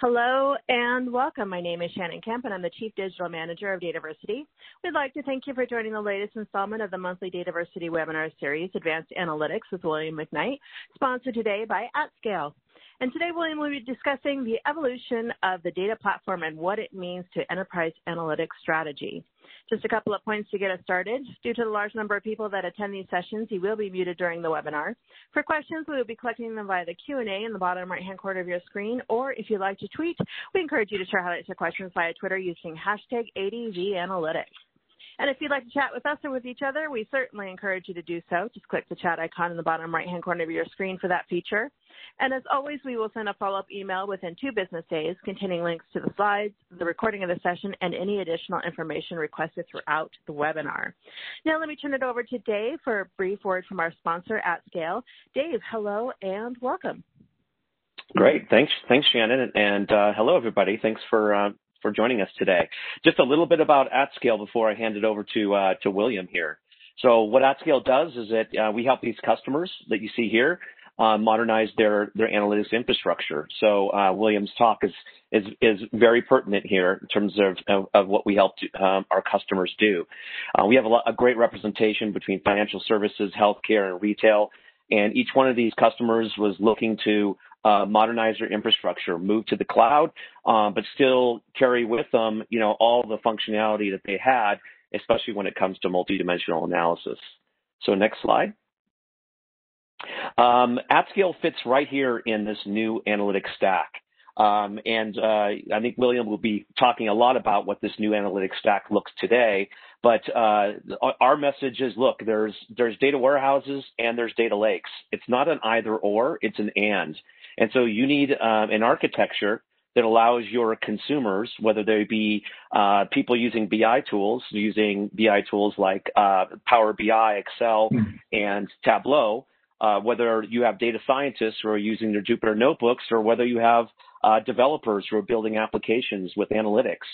Hello and welcome. My name is Shannon Kemp and I'm the Chief Digital Manager of Dataversity. We'd like to thank you for joining the latest installment of the monthly Dataversity webinar series, Advanced Analytics with William McKnight, sponsored today by AtScale. And today, William will be discussing the evolution of the data platform and what it means to enterprise analytics strategy. Just a couple of points to get us started. Due to the large number of people that attend these sessions, you will be muted during the webinar. For questions, we will be collecting them via the Q&A in the bottom right-hand corner of your screen, or if you'd like to tweet, we encourage you to share highlights or questions via Twitter using hashtag ADVAnalytics. And if you'd like to chat with us or with each other, we certainly encourage you to do so. Just click the chat icon in the bottom right-hand corner of your screen for that feature. And as always, we will send a follow-up email within two business days containing links to the slides, the recording of the session, and any additional information requested throughout the webinar. Now let me turn it over to Dave for a brief word from our sponsor, AtScale. Dave, hello and welcome. Great. Thanks, thanks, Shannon, and uh, hello, everybody. Thanks for uh, for joining us today. Just a little bit about AtScale before I hand it over to uh, to William here. So what AtScale does is that uh, we help these customers that you see here uh, modernize their their analytics infrastructure. So uh, William's talk is is is very pertinent here in terms of of, of what we help to, um, our customers do. Uh, we have a, lot, a, great representation between financial services, healthcare, and retail, and each one of these customers was looking to uh, modernize their infrastructure, move to the cloud, um, but still carry with them, you know, all the functionality that they had, especially when it comes to multidimensional analysis. So next slide. Um, AtScale fits right here in this new analytics stack. Um, and uh, I think William will be talking a lot about what this new analytics stack looks today. But uh, our message is, look, there's there's data warehouses and there's data lakes. It's not an either or, it's an and. And so you need um, an architecture that allows your consumers, whether they be uh, people using BI tools, using BI tools like uh, Power BI, Excel, mm-hmm. and Tableau, uh, whether you have data scientists who are using their Jupyter notebooks or whether you have uh, developers who are building applications with analytics.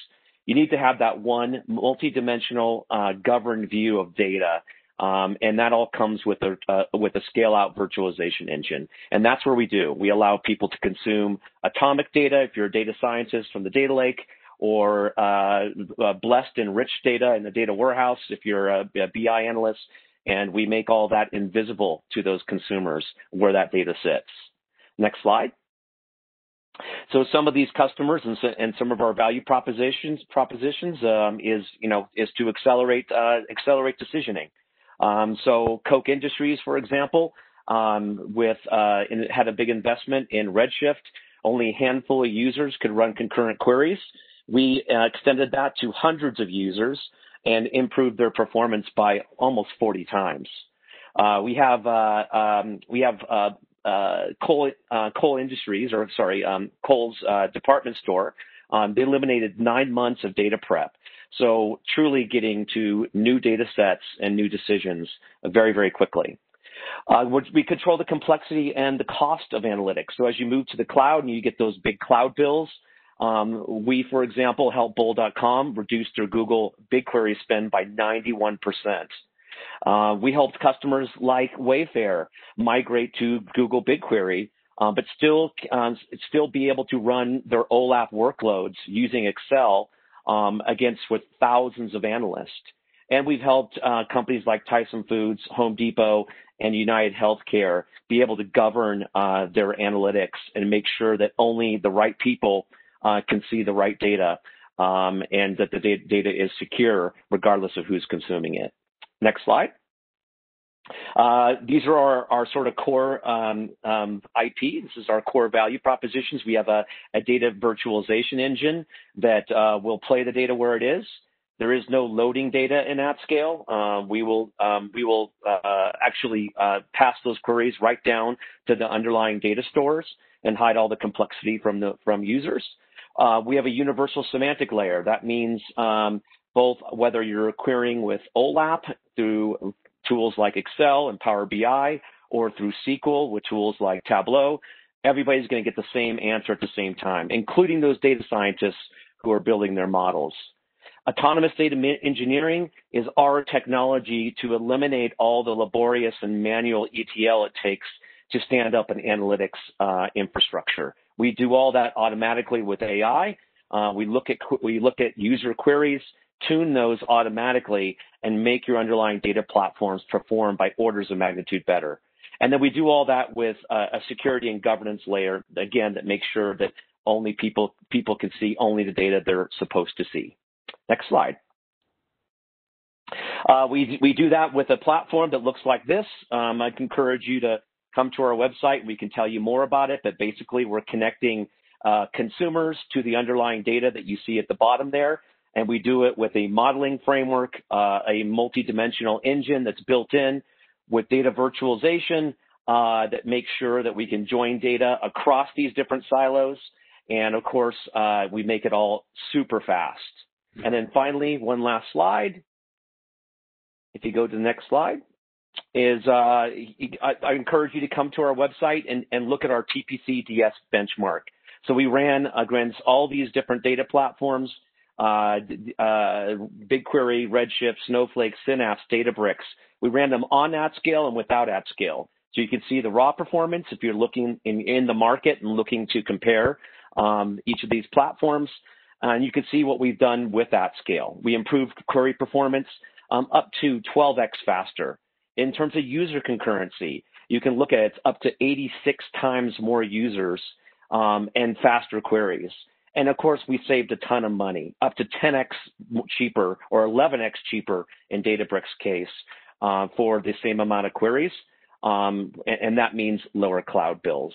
You need to have that one multidimensional uh, governed view of data. Um, and that all comes with a uh, with a scale out virtualization engine, and that's where we do. We allow people to consume atomic data if you're a data scientist from the data lake, or uh, uh, blessed and rich data in the data warehouse if you're a, a BI analyst, and we make all that invisible to those consumers where that data sits. Next slide. So some of these customers and, so, and some of our value propositions propositions um, is you know is to accelerate uh, accelerate decisioning. Um, so Koch Industries, for example, um, with uh, in, had a big investment in Redshift. Only a handful of users could run concurrent queries. We uh, extended that to hundreds of users and improved their performance by almost 40 times. Uh, we have uh, um, we have uh, uh uh, Kohl Industries, or sorry, um, uh, department store. Um, they eliminated nine months of data prep. So truly getting to new data sets and new decisions very, very quickly. Uh, we control the complexity and the cost of analytics. So as you move to the cloud and you get those big cloud bills, um, we, for example, help Bol.com reduce their Google BigQuery spend by 91%. Uh, we helped customers like Wayfair migrate to Google BigQuery, uh, but still um, still be able to run their OLAP workloads using Excel um, against with thousands of analysts. And we've helped uh, companies like Tyson Foods, Home Depot, and United Healthcare be able to govern uh, their analytics and make sure that only the right people uh, can see the right data um, and that the data is secure regardless of who's consuming it. Next slide. Uh, these are our, our, sort of core um, um, IP. This is our core value propositions. We have a, a data virtualization engine that uh, will play the data where it is. There is no loading data in AtScale. Uh, we will um, we will uh, actually uh, pass those queries right down to the underlying data stores and hide all the complexity from the from users. We have a universal semantic layer. That means um, both whether you're querying with OLAP through tools like Excel and Power BI or through SQL with tools like Tableau, everybody's going to get the same answer at the same time, including those data scientists who are building their models. Autonomous data engineering is our technology to eliminate all the laborious and manual ETL it takes to stand up an analytics uh, infrastructure We do all that automatically with AI. Uh, we look at we look at user queries, tune those automatically, and make your underlying data platforms perform by orders of magnitude better. And then we do all that with a security and governance layer, again, that makes sure that only people people can see only the data they're supposed to see. Next slide. Uh, we we do that with a platform that looks like this. Um, I'd encourage you to come to our website. We can tell you more about it, but basically we're connecting uh, consumers to the underlying data that you see at the bottom there. And we do it with a modeling framework, uh, a multi-dimensional engine that's built in with data virtualization uh, that makes sure that we can join data across these different silos. And of course, uh, we make it all super fast. And then finally, one last slide. If you go to the next slide, is uh, I, I, encourage you to come to our website and, and look at our TPC DS benchmark. So we ran against all these different data platforms, uh, uh, BigQuery, Redshift, Snowflake, Synapse, Databricks. We ran them on AtScale and without AtScale. So you can see the raw performance if you're looking in, in the market and looking to compare um, each of these platforms. And you can see what we've done with AtScale. We improved query performance um, up to 12x faster. In terms of user concurrency, you can look at it, up to 86 times more users um, and faster queries. And of course, we saved a ton of money, up to 10x cheaper or 11x cheaper in Databricks case uh, for the same amount of queries. Um, and, and, that means lower cloud bills.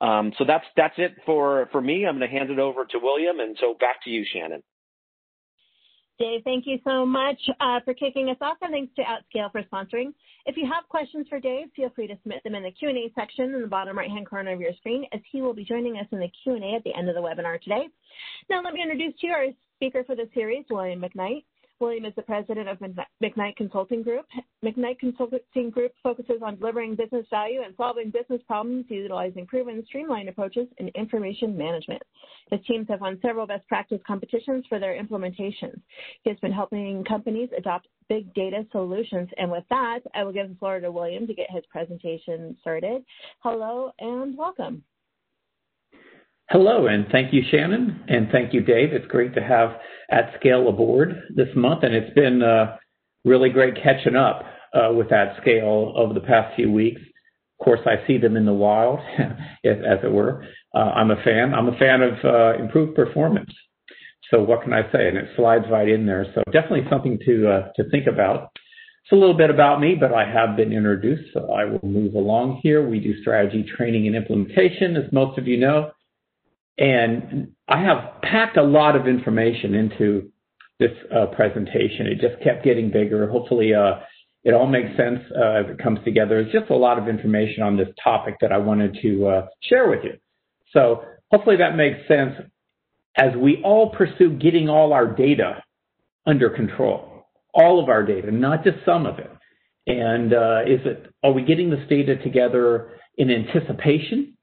Um, so that's that's it for for me. I'm going to hand it over to William, and so back to you, Shannon. Dave, thank you so much uh, for kicking us off, and thanks to AtScale for sponsoring. If you have questions for Dave, feel free to submit them in the Q&A section in the bottom right-hand corner of your screen, as he will be joining us in the Q&A at the end of the webinar today. Now, let me introduce to you our speaker for the series, William McKnight. William is the president of McKnight Consulting Group. McKnight Consulting Group focuses on delivering business value and solving business problems utilizing proven streamlined approaches in information management. His teams have won several best practice competitions for their implementations. He has been helping companies adopt big data solutions. And with that, I will give the floor to William to get his presentation started. Hello and welcome. Hello, and thank you, Shannon, and thank you, Dave. It's great to have AtScale aboard this month, and it's been uh, really great catching up uh, with AtScale over the past few weeks. Of course, I see them in the wild, as it were. Uh, I'm a fan. I'm a fan of uh, improved performance. So what can I say? And it slides right in there. So definitely something to uh, to think about. It's a little bit about me, but I have been introduced, so I will move along here. We do strategy training and implementation, as most of you know. And I have packed a lot of information into this uh, presentation. It just kept getting bigger. Hopefully, uh, it all makes sense uh, as it comes together. It's just a lot of information on this topic that I wanted to uh, share with you. So hopefully that makes sense as we all pursue getting all our data under control, all of our data, not just some of it. And uh, is it are we getting this data together in anticipation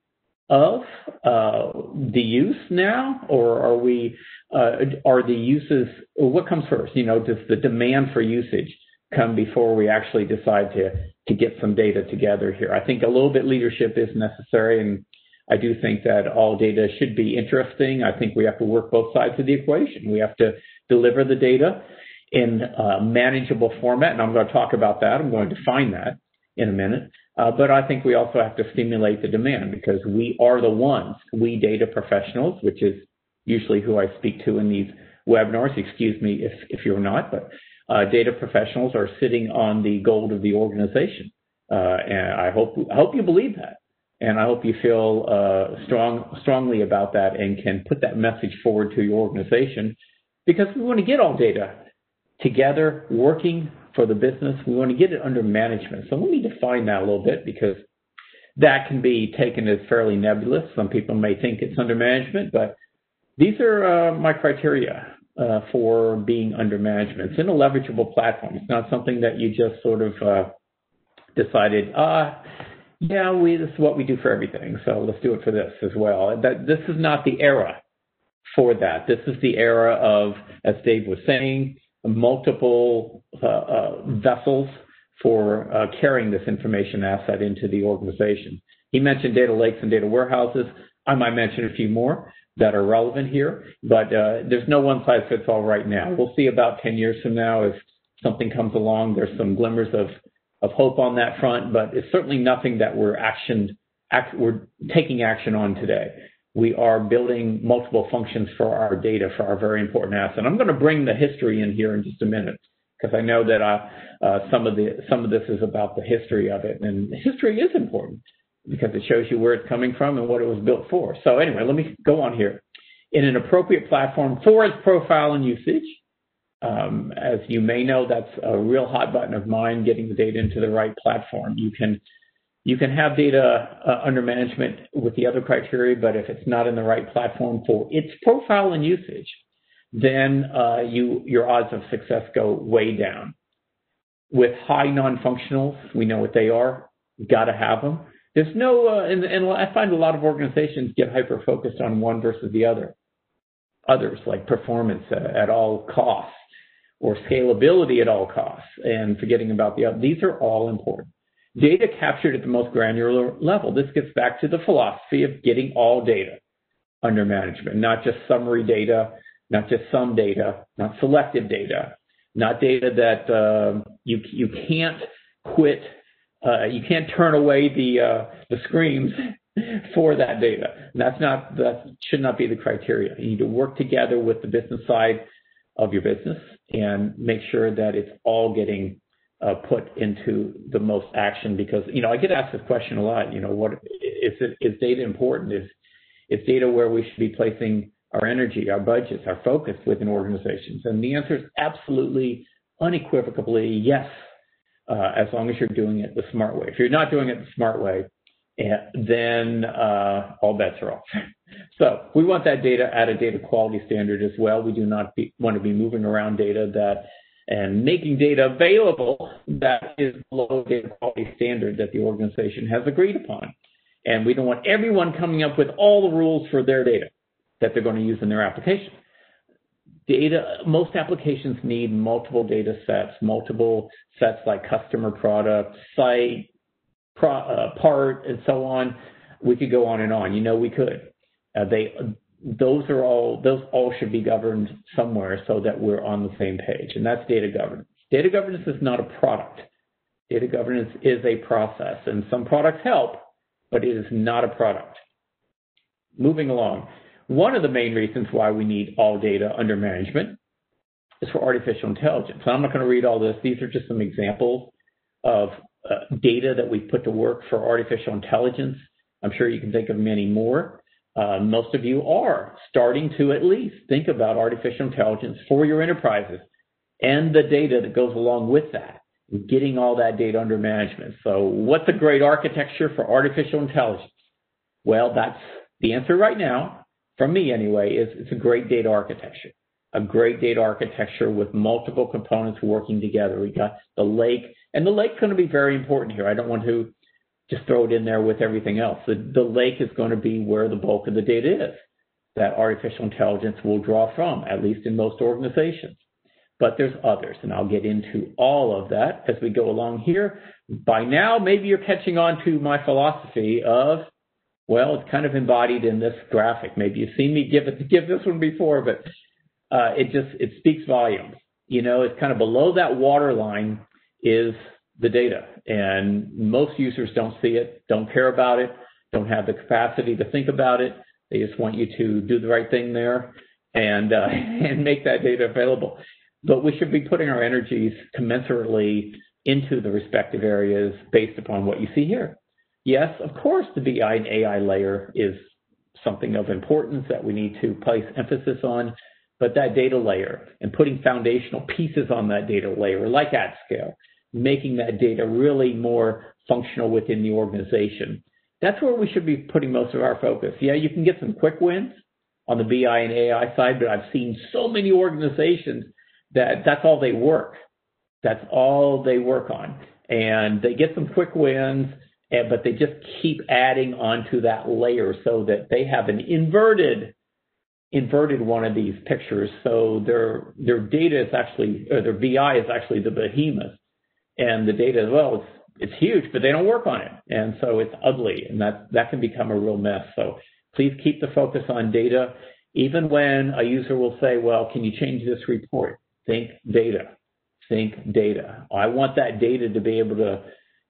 of uh, the use now, or are we uh, are the uses? What comes first? You know, does the demand for usage come before we actually decide to to get some data together here? I think a little bit leadership is necessary, and I do think that all data should be interesting. I think we have to work both sides of the equation. We have to deliver the data in a manageable format, and I'm going to talk about that. I'm going to define that in a minute. Uh, but I think we also have to stimulate the demand because we are the ones, we data professionals, which is usually who I speak to in these webinars. Excuse me if, if you're not, but uh, data professionals are sitting on the gold of the organization. Uh, and I hope, I hope you believe that. And I hope you feel uh, strong, strongly about that and can put that message forward to your organization because we want to get all data together, working for the business. We want to get it under management. So let me define that a little bit because that can be taken as fairly nebulous. Some people may think it's under management, but these are uh, my criteria uh, for being under management. It's in a leverageable platform. It's not something that you just sort of uh, decided, ah, yeah, we this is what we do for everything, so let's do it for this as well. That this is not the era for that. This is the era of, as Dave was saying, multiple uh, uh, vessels for uh, carrying this information asset into the organization. He mentioned data lakes and data warehouses. I might mention a few more that are relevant here, but there's no one size fits all right now. We'll see about 10 years from now if something comes along. There's some glimmers of, of hope on that front, but it's certainly nothing that we're action, act, we're taking action on today. We are building multiple functions for our data for our very important asset. I'm going to bring the history in here in just a minute because I know that uh, uh, some of the some of this is about the history of it, and history is important because it shows you where it's coming from and what it was built for. So anyway, let me go on here. In an appropriate platform for its profile and usage, um, as you may know, that's a real hot button of mine, getting the data into the right platform. You can you can have data uh, under management with the other criteria, but if it's not in the right platform for its profile and usage, then uh, you your odds of success go way down. With high non-functionals, we know what they are. You Got to have them. There's no, uh, and, and I find a lot of organizations get hyper focused on one versus the other. Others like performance uh, at all costs or scalability at all costs and forgetting about the other. These are all important. Data captured at the most granular level. This gets back to the philosophy of getting all data under management, not just summary data, not just some data, not selective data, not data that uh, you you can't quit uh, you can't turn away the uh, the screams for that data. And that's not that should not be the criteria. You need to work together with the business side of your business and make sure that it's all getting uh, put into the most action. Because you know I get asked this question a lot. You know, what is it? Is data important? Is is data where we should be placing our energy, our budgets, our focus within organizations? And the answer is absolutely, unequivocally yes uh, as long as you're doing it the smart way. If you're not doing it the smart way, eh, then uh, all bets are off. so we want that data at a data quality standard as well. We do not be, want to be moving around data that and making data available that is below data quality standard that the organization has agreed upon. And we don't want everyone coming up with all the rules for their data that they're going to use in their application data, most applications need multiple data sets, multiple sets like customer product, site, pro, uh, part, and so on. We could go on and on. You know, we could. Uh, they, those are all, those all should be governed somewhere so that we're on the same page. And that's data governance. Data governance is not a product. Data governance is a process, and some products help, but it is not a product. Moving along. One of the main reasons why we need all data under management is for artificial intelligence. I'm not going to read all this. These are just some examples of uh, data that we've put to work for artificial intelligence. I'm sure you can think of many more. Uh, most of you are starting to at least think about artificial intelligence for your enterprises and the data that goes along with that, getting all that data under management. So, what's a great architecture for artificial intelligence? Well, that's the answer right now from me anyway, is it's a great data architecture. A great data architecture with multiple components working together. We got the lake, and the lake's going to be very important here. I don't want to just throw it in there with everything else. The, the lake is going to be where the bulk of the data is that artificial intelligence will draw from, at least in most organizations. But there's others, and I'll get into all of that as we go along here. By now, maybe you're catching on to my philosophy of well, it's kind of embodied in this graphic. Maybe you've seen me give it give this one before, but uh, it just it speaks volumes. You know, it's kind of below that water line is the data, and most users don't see it, don't care about it, don't have the capacity to think about it. They just want you to do the right thing there and uh, and make that data available. But we should be putting our energies commensurately into the respective areas based upon what you see here. Yes, of course, the BI and AI layer is something of importance that we need to place emphasis on, but that data layer and putting foundational pieces on that data layer, like at scale, making that data really more functional within the organization. That's where we should be putting most of our focus. Yeah, you can get some quick wins on the BI and AI side, but I've seen so many organizations that that's all they work. That's all they work on. And they get some quick wins and, but they just keep adding onto that layer so that they have an inverted inverted one of these pictures. So their their data is actually or their BI is actually the behemoth, and the data as well it's it's huge, but they don't work on it, and so it's ugly, and that that can become a real mess. So Please keep the focus on data. Even when a user will say, well, can you change this report? Think data. Think data. I want that data to be able to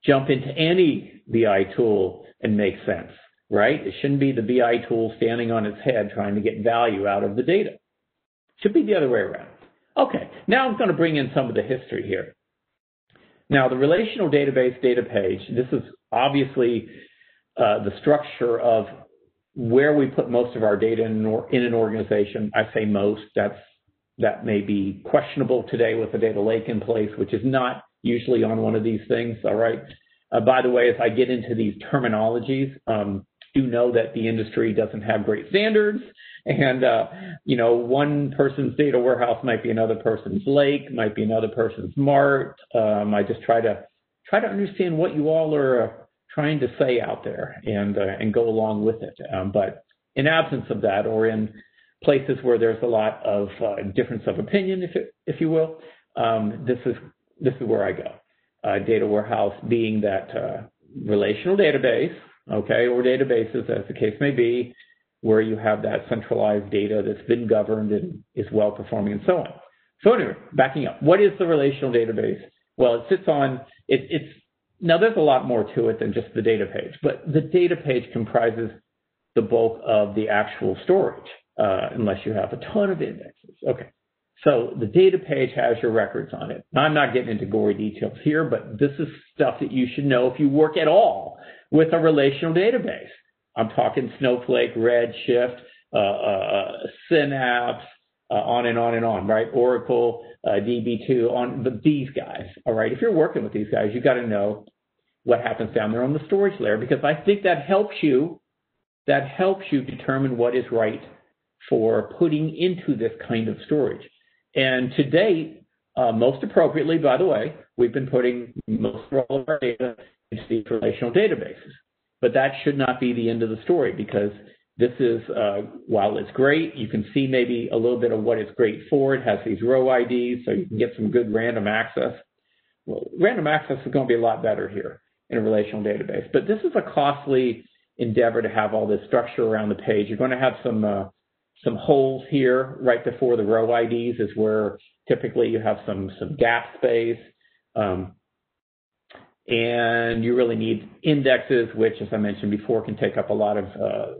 jump into any BI tool and make sense, right? It shouldn't be the BI tool standing on its head trying to get value out of the data. It should be the other way around. Okay, now I'm going to bring in some of the history here. Now, the relational database data page, this is obviously uh, the structure of where we put most of our data in, in an organization. I say most, that's that may be questionable today with the data lake in place, which is not usually on one of these things. All right. Uh, by the way, as I get into these terminologies, um, do know that the industry doesn't have great standards, and uh, you know, one person's data warehouse might be another person's lake, might be another person's mart. Um, I just try to try to understand what you all are trying to say out there and uh, and go along with it. Um, but in absence of that, or in places where there's a lot of uh, difference of opinion, if it, if you will, um, this is this is where I go. Uh, data warehouse being that uh, relational database, okay, or databases as the case may be, where you have that centralized data that's been governed and is well performing and so on. So anyway, backing up, what is the relational database? Well, it sits on it, it's now there's a lot more to it than just the data page, but the data page comprises the bulk of the actual storage uh, unless you have a ton of indexes. Okay. So the data page has your records on it. Now, I'm not getting into gory details here, but this is stuff that you should know if you work at all with a relational database. I'm talking Snowflake, Redshift, uh, uh, Synapse, uh, on and on and on, right? Oracle, uh, DB2, on but these guys. All right. If you're working with these guys, you've got to know what happens down there on the storage layer because I think that helps you. That helps you determine what is right for putting into this kind of storage. And to date, uh, most appropriately, by the way, we've been putting most of all of our data into these relational databases. But that should not be the end of the story because this is, uh, while it's great, you can see maybe a little bit of what it's great for. It has these row IDs, so you can get some good random access. Well, random access is going to be a lot better here in a relational database. But this is a costly endeavor to have all this structure around the page. You're going to have some uh, some holes here right before the row IDs is where typically you have some some gap space. Um, and you really need indexes, which, as I mentioned before, can take up a lot of uh,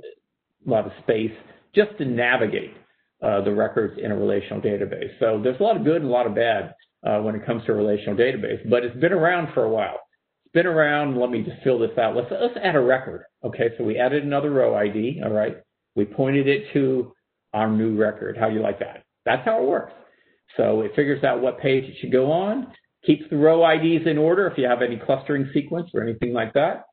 lot of space just to navigate uh, the records in a relational database. So there's a lot of good and a lot of bad uh, when it comes to a relational database, but it's been around for a while. It's been around. Let me just fill this out. Let's let's add a record. Okay, so we added another row ID. All right, we pointed it to our new record. How do you like that? That's how it works. So it figures out what page it should go on, keeps the row IDs in order if you have any clustering sequence or anything like that,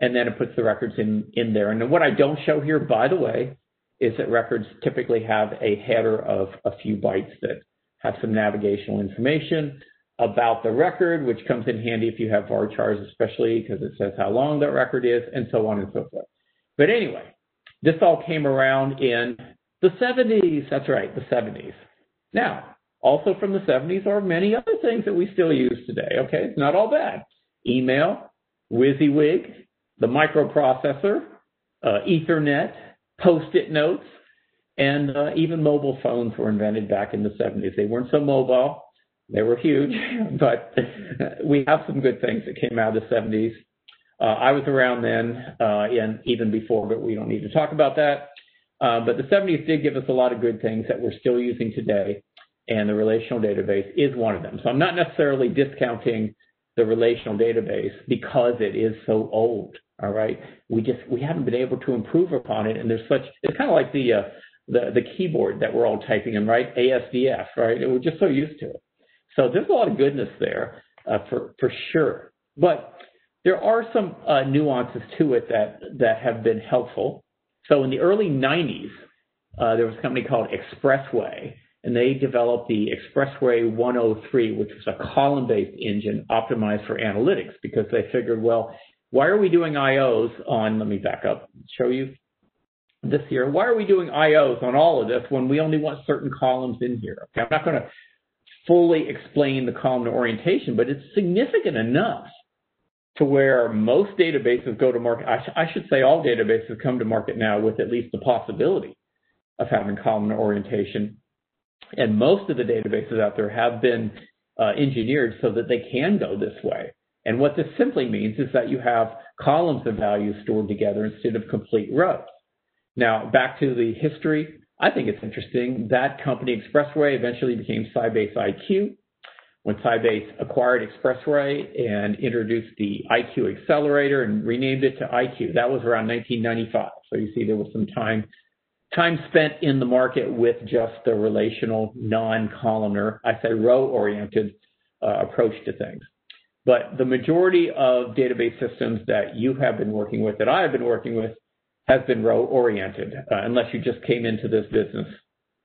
and then it puts the records in, in there. And what I don't show here, by the way, is that records typically have a header of a few bytes that have some navigational information about the record, which comes in handy if you have varchars, especially because it says how long that record is, and so on and so forth. But anyway, this all came around in the 70s, that's right, the 70s. Now, also from the 70s are many other things that we still use today, okay? It's not all bad. Email, WYSIWYG, the microprocessor, uh, Ethernet, post-it notes, and uh, even mobile phones were invented back in the 70s. They weren't so mobile. They were huge, but we have some good things that came out of the 70s. Uh, I was around then, uh, and even before, but we don't need to talk about that. Uh, but the 70s did give us a lot of good things that we're still using today, and the relational database is one of them. So I'm not necessarily discounting the relational database because it is so old. All right, we just we haven't been able to improve upon it, and there's such it's kind of like the uh, the the keyboard that we're all typing in, right? ASDF, right? And we're just so used to it. So there's a lot of goodness there uh, for for sure, but there are some uh, nuances to it that that have been helpful. So in the early 90s, uh, there was a company called Expressway, and they developed the Expressway 103, which was a column-based engine optimized for analytics because they figured, well, why are we doing IOs on, let me back up, show you this here. Why are we doing IOs on all of this when we only want certain columns in here? Okay, I'm not going to fully explain the column orientation, but it's significant enough to where most databases go to market. I, sh- I, should say all databases come to market now with at least the possibility of having columnar orientation. And most of the databases out there have been uh, engineered so that they can go this way. And what this simply means is that you have columns of values stored together instead of complete rows. Now, back to the history, I think it's interesting. That company, Expressway, eventually became Sybase IQ when Sybase acquired Expressway and introduced the IQ Accelerator and renamed it to IQ. That was around 1995. So you see there was some time time spent in the market with just the relational non-columnar, I say row-oriented uh, approach to things. But the majority of database systems that you have been working with, that I have been working with, has been row-oriented, uh, unless you just came into this business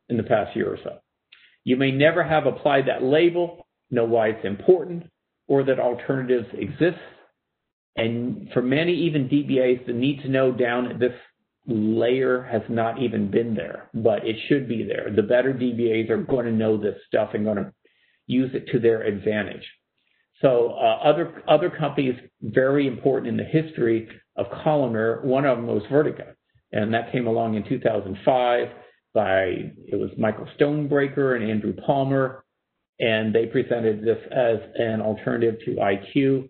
in the past year or so. You may never have applied that label, know why it's important, or that alternatives exist. And for many, even DBAs, the need to know down at this layer has not even been there, but it should be there. The better DBAs are going to know this stuff and going to use it to their advantage. So uh, other other companies very important in the history of columnar. One of them was Vertica, and that came along in 2005 by it was Michael Stonebraker and Andrew Palmer and they presented this as an alternative to IQ,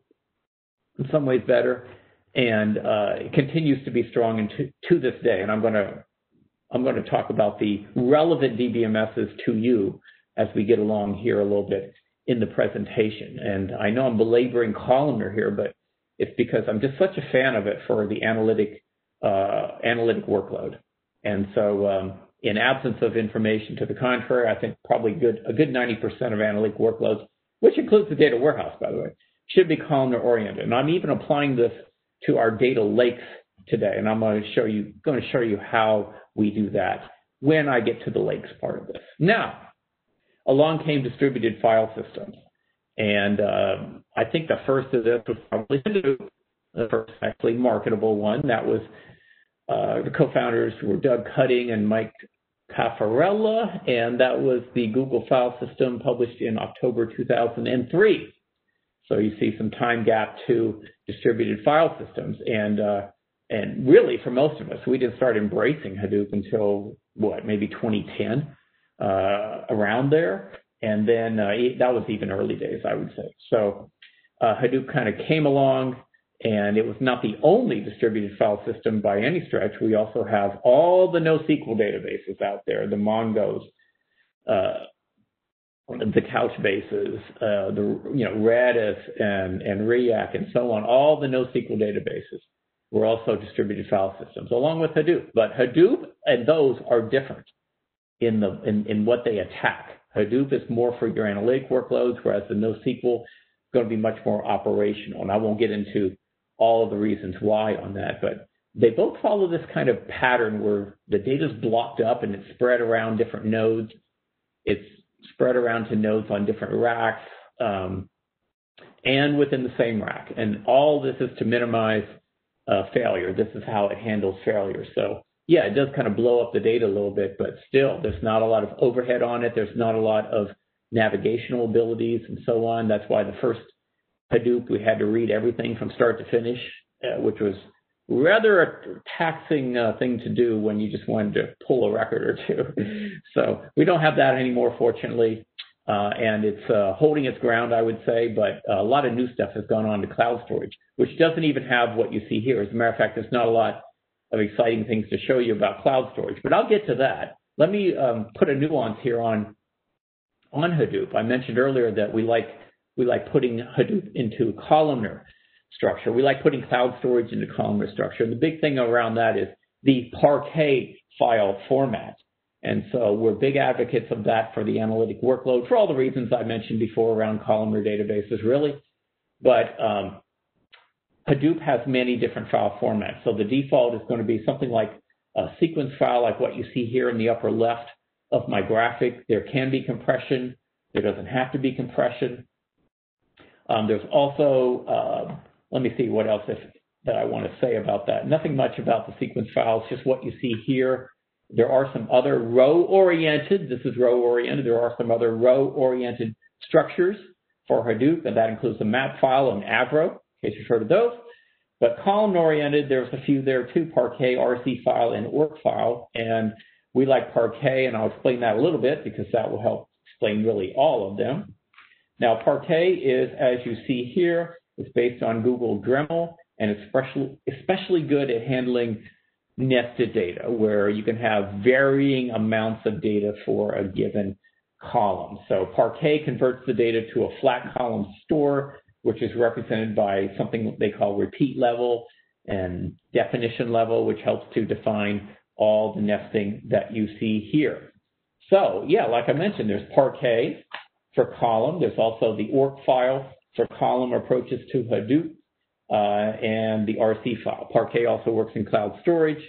in some ways better, and uh, it continues to be strong and to, to this day. And I'm going to I'm going to talk about the relevant DBMSs to you as we get along here a little bit in the presentation. And I know I'm belaboring columnar here, but it's because I'm just such a fan of it for the analytic uh, analytic workload. And so um, in absence of information to the contrary, I think probably good, a good 90% of analytic workloads, which includes the data warehouse, by the way, should be columnar oriented. And I'm even applying this to our data lakes today. And I'm going to show you, going to show you how we do that when I get to the lakes part of this. Now, along came distributed file systems. And uh, I think the first of this was probably Hadoop, the first actually marketable one. That was uh, the co-founders were Doug Cutting and Mike Caffarella, and that was the Google file system published in October 2003. So you see some time gap to distributed file systems, and uh, and really for most of us, we didn't start embracing Hadoop until what maybe 2010, uh, around there, and then uh, that was even early days, I would say. So uh, Hadoop kind of came along and it was not the only distributed file system by any stretch. We also have all the NoSQL databases out there, the Mongos, uh, the Couchbases, uh, the you know Redis and and Riak and so on. All the NoSQL databases were also distributed file systems, along with Hadoop. But Hadoop and those are different in the in, in what they attack. Hadoop is more for your analytic workloads, whereas the NoSQL is going to be much more operational. And I won't get into all of the reasons why on that, but they both follow this kind of pattern where the data is blocked up and it's spread around different nodes. It's spread around to nodes on different racks um, and within the same rack. And all this is to minimize uh, failure. This is how it handles failure. So yeah, it does kind of blow up the data a little bit, but still, there's not a lot of overhead on it. There's not a lot of navigational abilities and so on. That's why the first Hadoop, we had to read everything from start to finish, uh, which was rather a taxing uh, thing to do when you just wanted to pull a record or two. so we don't have that anymore, fortunately. Uh, and it's uh, holding its ground, I would say, but a lot of new stuff has gone on to cloud storage, which doesn't even have what you see here. As a matter of fact, there's not a lot of exciting things to show you about cloud storage, but I'll get to that. Let me um, put a nuance here on on Hadoop. I mentioned earlier that we like we like putting Hadoop into columnar structure. We like putting cloud storage into columnar structure. And the big thing around that is the Parquet file format. And so we're big advocates of that for the analytic workload for all the reasons I mentioned before around columnar databases, really. But um, Hadoop has many different file formats. So the default is going to be something like a sequence file, like what you see here in the upper left of my graphic. There can be compression. There doesn't have to be compression. Um, there's also, uh, let me see what else if, that I want to say about that. Nothing much about the sequence files, just what you see here. There are some other row-oriented, this is row-oriented, there are some other row-oriented structures for Hadoop, and that includes the map file and Avro. in case you've heard of those. But column-oriented, there's a few there too, Parquet, RC file, and ORC file. And we like Parquet, and I'll explain that a little bit because that will help explain really all of them. Now, Parquet is, as you see here, it's based on Google Dremel, and it's especially, especially good at handling nested data, where you can have varying amounts of data for a given column. So Parquet converts the data to a flat column store which is represented by something they call repeat level and definition level, which helps to define all the nesting that you see here. So yeah, like I mentioned, there's Parquet for column. There's also the ORC file for column approaches to Hadoop uh, and the RC file. Parquet also works in cloud storage,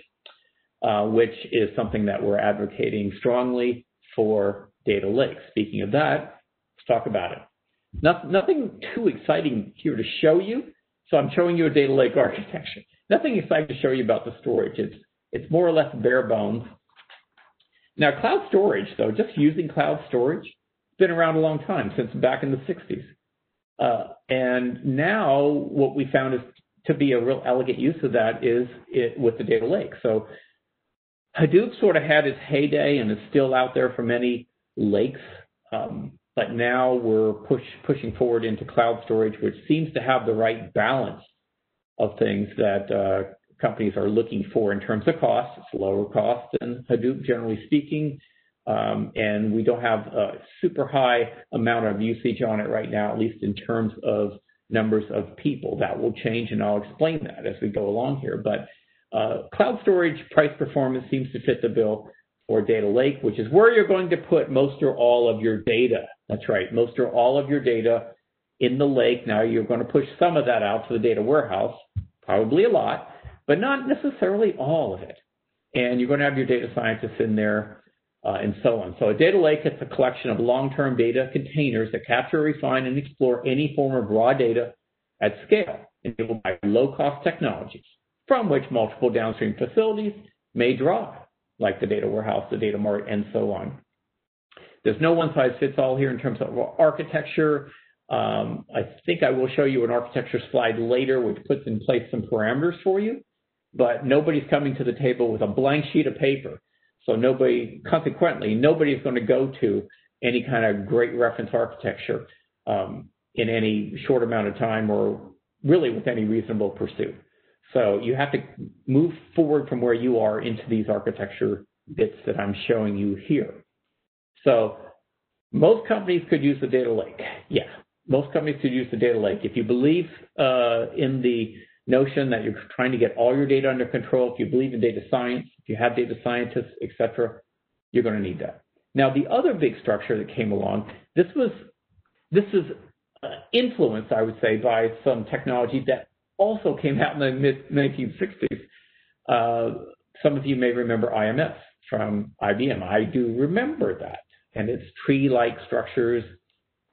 uh, which is something that we're advocating strongly for data lakes. Speaking of that, let's talk about it. Not, nothing too exciting here to show you. So I'm showing you a data lake architecture. Nothing exciting to show you about the storage. It's, it's more or less bare bones. Now, cloud storage, though, just using cloud storage, it's been around a long time, since back in the 60s. Uh, and now what we found is to be a real elegant use of that is it, with the data lake. So Hadoop sort of had its heyday and is still out there for many lakes. Um, but now we're push, pushing forward into cloud storage, which seems to have the right balance of things that uh, companies are looking for in terms of cost. It's lower cost than Hadoop, generally speaking. Um, and we don't have a super high amount of usage on it right now, at least in terms of numbers of people. That will change, and I'll explain that as we go along here. But uh, cloud storage price performance seems to fit the bill for data lake, which is where you're going to put most or all of your data. That's right, most or all of your data in the lake. Now you're going to push some of that out to the data warehouse, probably a lot, but not necessarily all of it. And you're going to have your data scientists in there and so on. So a data lake is a collection of long-term data containers that capture, refine, and explore any form of raw data at scale enabled by low-cost technologies from which multiple downstream facilities may draw like the data warehouse, the data mart, and so on. There's no one size fits all here in terms of architecture. Um, I think I will show you an architecture slide later, which puts in place some parameters for you, but nobody's coming to the table with a blank sheet of paper. So nobody, consequently, nobody's going to go to any kind of great reference architecture um, in any short amount of time or really with any reasonable pursuit. So you have to move forward from where you are into these architecture bits that I'm showing you here. So most companies could use the data lake. Yeah, most companies could use the data lake. If you believe uh, in the notion that you're trying to get all your data under control, if you believe in data science, if you have data scientists, etc., you're going to need that. Now, the other big structure that came along, this was this is uh, influenced, I would say, by some technology that also came out in the mid 1960s. Uh, some of you may remember IMS from IBM. I do remember that. And its tree-like structures,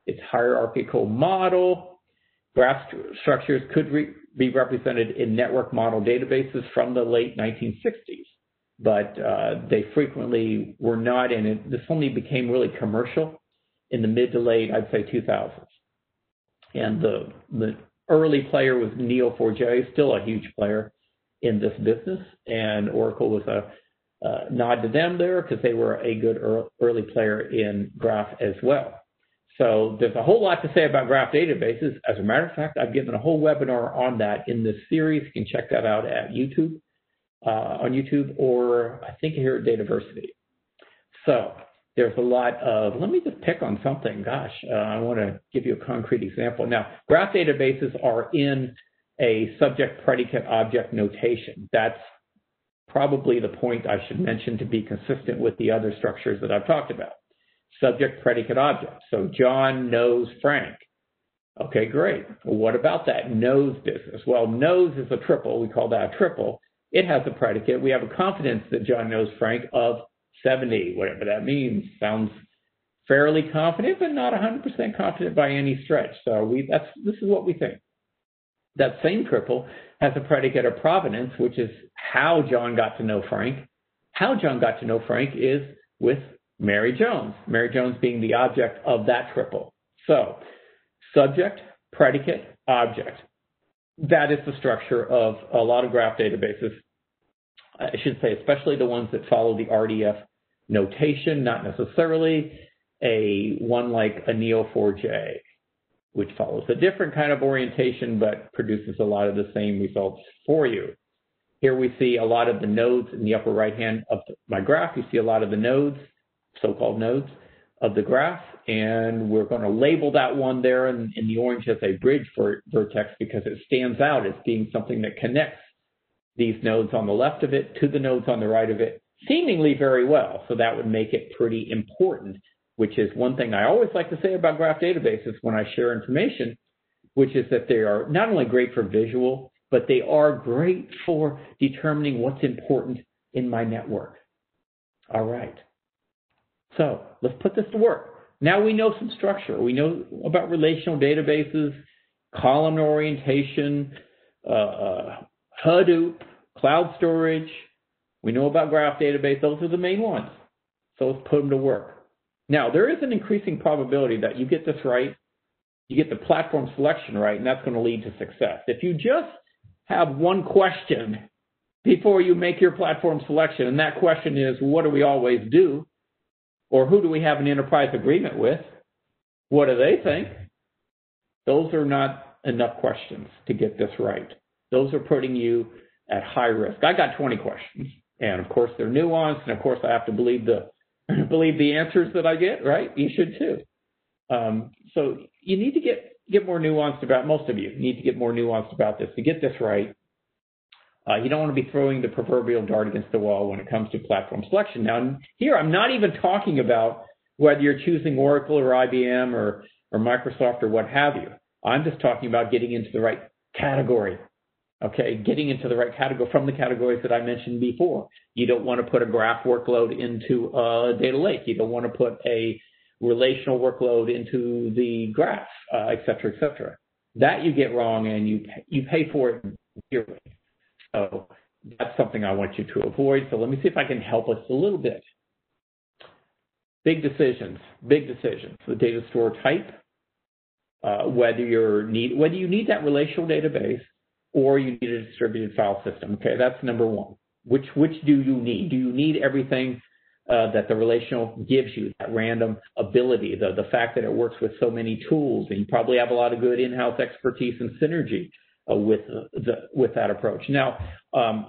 its hierarchical model, graph st- structures could re- be represented in network model databases from the late 1960s, but uh, they frequently were not. And it, this only became really commercial in the mid to late, I'd say, 2000s. And the, the early player was Neo4j, still a huge player in this business, and Oracle was a uh, nod to them there because they were a good early player in graph as well. So there's a whole lot to say about graph databases. As a matter of fact, I've given a whole webinar on that in this series. You can check that out at YouTube, uh, on YouTube, or I think here at Dataversity. So there's a lot of, let me just pick on something. Gosh, uh, I want to give you a concrete example. Now, graph databases are in a subject predicate object notation. That's probably the point I should mention to be consistent with the other structures that I've talked about. Subject predicate object. So John knows Frank. Okay, great. Well, what about that knows business? Well, knows is a triple. We call that a triple. It has a predicate. We have a confidence that John knows Frank of 70, whatever that means. Sounds fairly confident, but not 100% confident by any stretch. So we that's this is what we think. That same triple has a predicate of provenance, which is how John got to know Frank. How John got to know Frank is with Mary Jones, Mary Jones being the object of that triple. So, subject, predicate, object. that is the structure of a lot of graph databases. I should say, especially the ones that follow the RDF notation, not necessarily a one like a Neo4j, which follows a different kind of orientation but produces a lot of the same results for you. Here we see a lot of the nodes in the upper right hand of my graph. You see a lot of the nodes, so-called nodes of the graph, and we're going to label that one there in, in the orange as a bridge for vertex because it stands out as being something that connects these nodes on the left of it to the nodes on the right of it seemingly very well. So that would make it pretty important, which is one thing I always like to say about graph databases when I share information, which is that they are not only great for visual, but they are great for determining what's important in my network. All right. So let's put this to work. Now we know some structure. We know about relational databases, column orientation, uh, uh, Hadoop, cloud storage. We know about graph database. Those are the main ones. So let's put them to work. Now, there is an increasing probability that you get this right, you get the platform selection right, and that's going to lead to success. If you just have one question before you make your platform selection, and that question is, what do we always do? Or who do we have an enterprise agreement with? What do they think? Those are not enough questions to get this right. Those are putting you at high risk. I got 20 questions, and of course they're nuanced, and of course I have to believe the believe the answers that I get. Right? You should too. Um, so you need to get get more nuanced about. Most of you need to get more nuanced about this to get this right. Uh, you don't want to be throwing the proverbial dart against the wall when it comes to platform selection. Now, here I'm not even talking about whether you're choosing Oracle or IBM or, or Microsoft or what have you. I'm just talking about getting into the right category. Okay, getting into the right category from the categories that I mentioned before. You don't want to put a graph workload into a data lake. You don't want to put a relational workload into the graph, uh, et cetera, et cetera. That you get wrong and you, you pay for it dearly. So that's something I want you to avoid. So let me see if I can help us a little bit. Big decisions, big decisions. The data store type, uh, whether you need whether you need that relational database or you need a distributed file system. Okay, that's number one. Which which do you need? Do you need everything uh, that the relational gives you, that random ability, the the fact that it works with so many tools, and you probably have a lot of good in-house expertise and synergy with the with that approach. Now, um,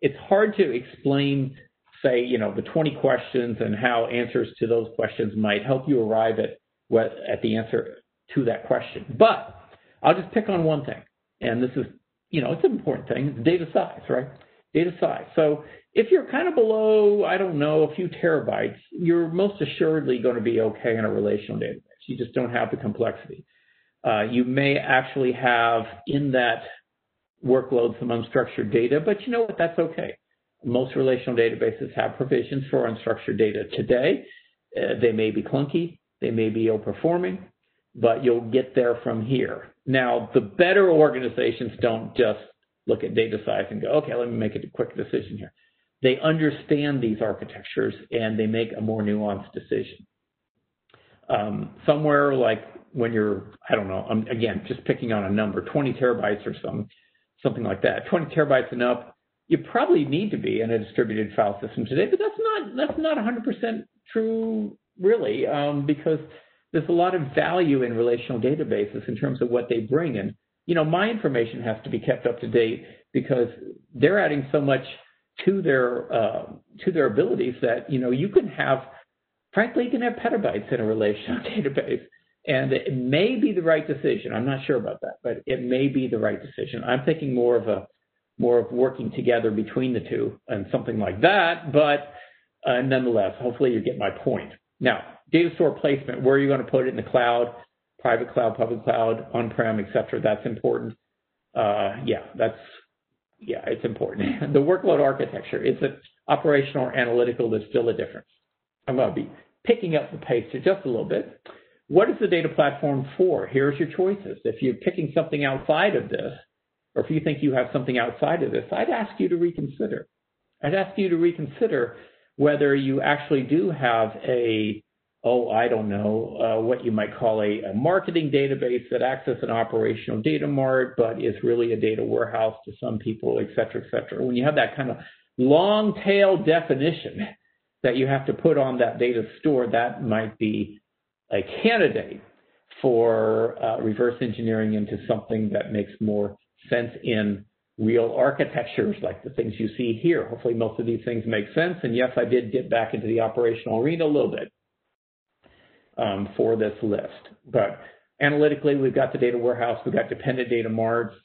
it's hard to explain, say, you know, the 20 questions and how answers to those questions might help you arrive at what at the answer to that question. But I'll just pick on one thing, and this is, you know, it's an important thing: data size, right? Data size. So if you're kind of below, I don't know, a few terabytes, you're most assuredly going to be okay in a relational database. You just don't have the complexity. Uh, you may actually have in that workload some unstructured data, but you know what? That's okay. Most relational databases have provisions for unstructured data today. Uh, they may be clunky, they may be ill performing, but you'll get there from here. Now, the better organizations don't just look at data size and go, okay, let me make a quick decision here. They understand these architectures and they make a more nuanced decision. Um, somewhere like when you're, I don't know, I'm again just picking on a number, 20 terabytes or some, something like that. 20 terabytes and up, you probably need to be in a distributed file system today, but that's not that's not 100% true really, um, because there's a lot of value in relational databases in terms of what they bring. And you know, my information has to be kept up to date because they're adding so much to their uh, to their abilities that you know you can have, frankly, you can have petabytes in a relational database and it may be the right decision. I'm not sure about that, but it may be the right decision. I'm thinking more of a more of working together between the two and something like that. But uh, nonetheless, hopefully you get my point. Now, data store placement, where are you going to put it in the cloud, private cloud, public cloud, on-prem, etc. That's important. Uh, yeah, that's yeah, it's important. the workload architecture is it operational or analytical? There's still a difference. I'm going to be picking up the pace just a little bit. What is the data platform for? Here's your choices. If you're picking something outside of this, or if you think you have something outside of this, I'd ask you to reconsider. I'd ask you to reconsider whether you actually do have a oh, I don't know, uh, what you might call a, a, marketing database that acts an operational data mart, but is really a data warehouse to some people, et cetera, et cetera. When you have that kind of long tail definition that you have to put on that data store, that might be a candidate for uh, reverse engineering into something that makes more sense in real architectures like the things you see here. Hopefully most of these things make sense. And yes, I did get back into the operational arena a little bit um, for this list. But analytically, we've got the data warehouse, we've got dependent data marts.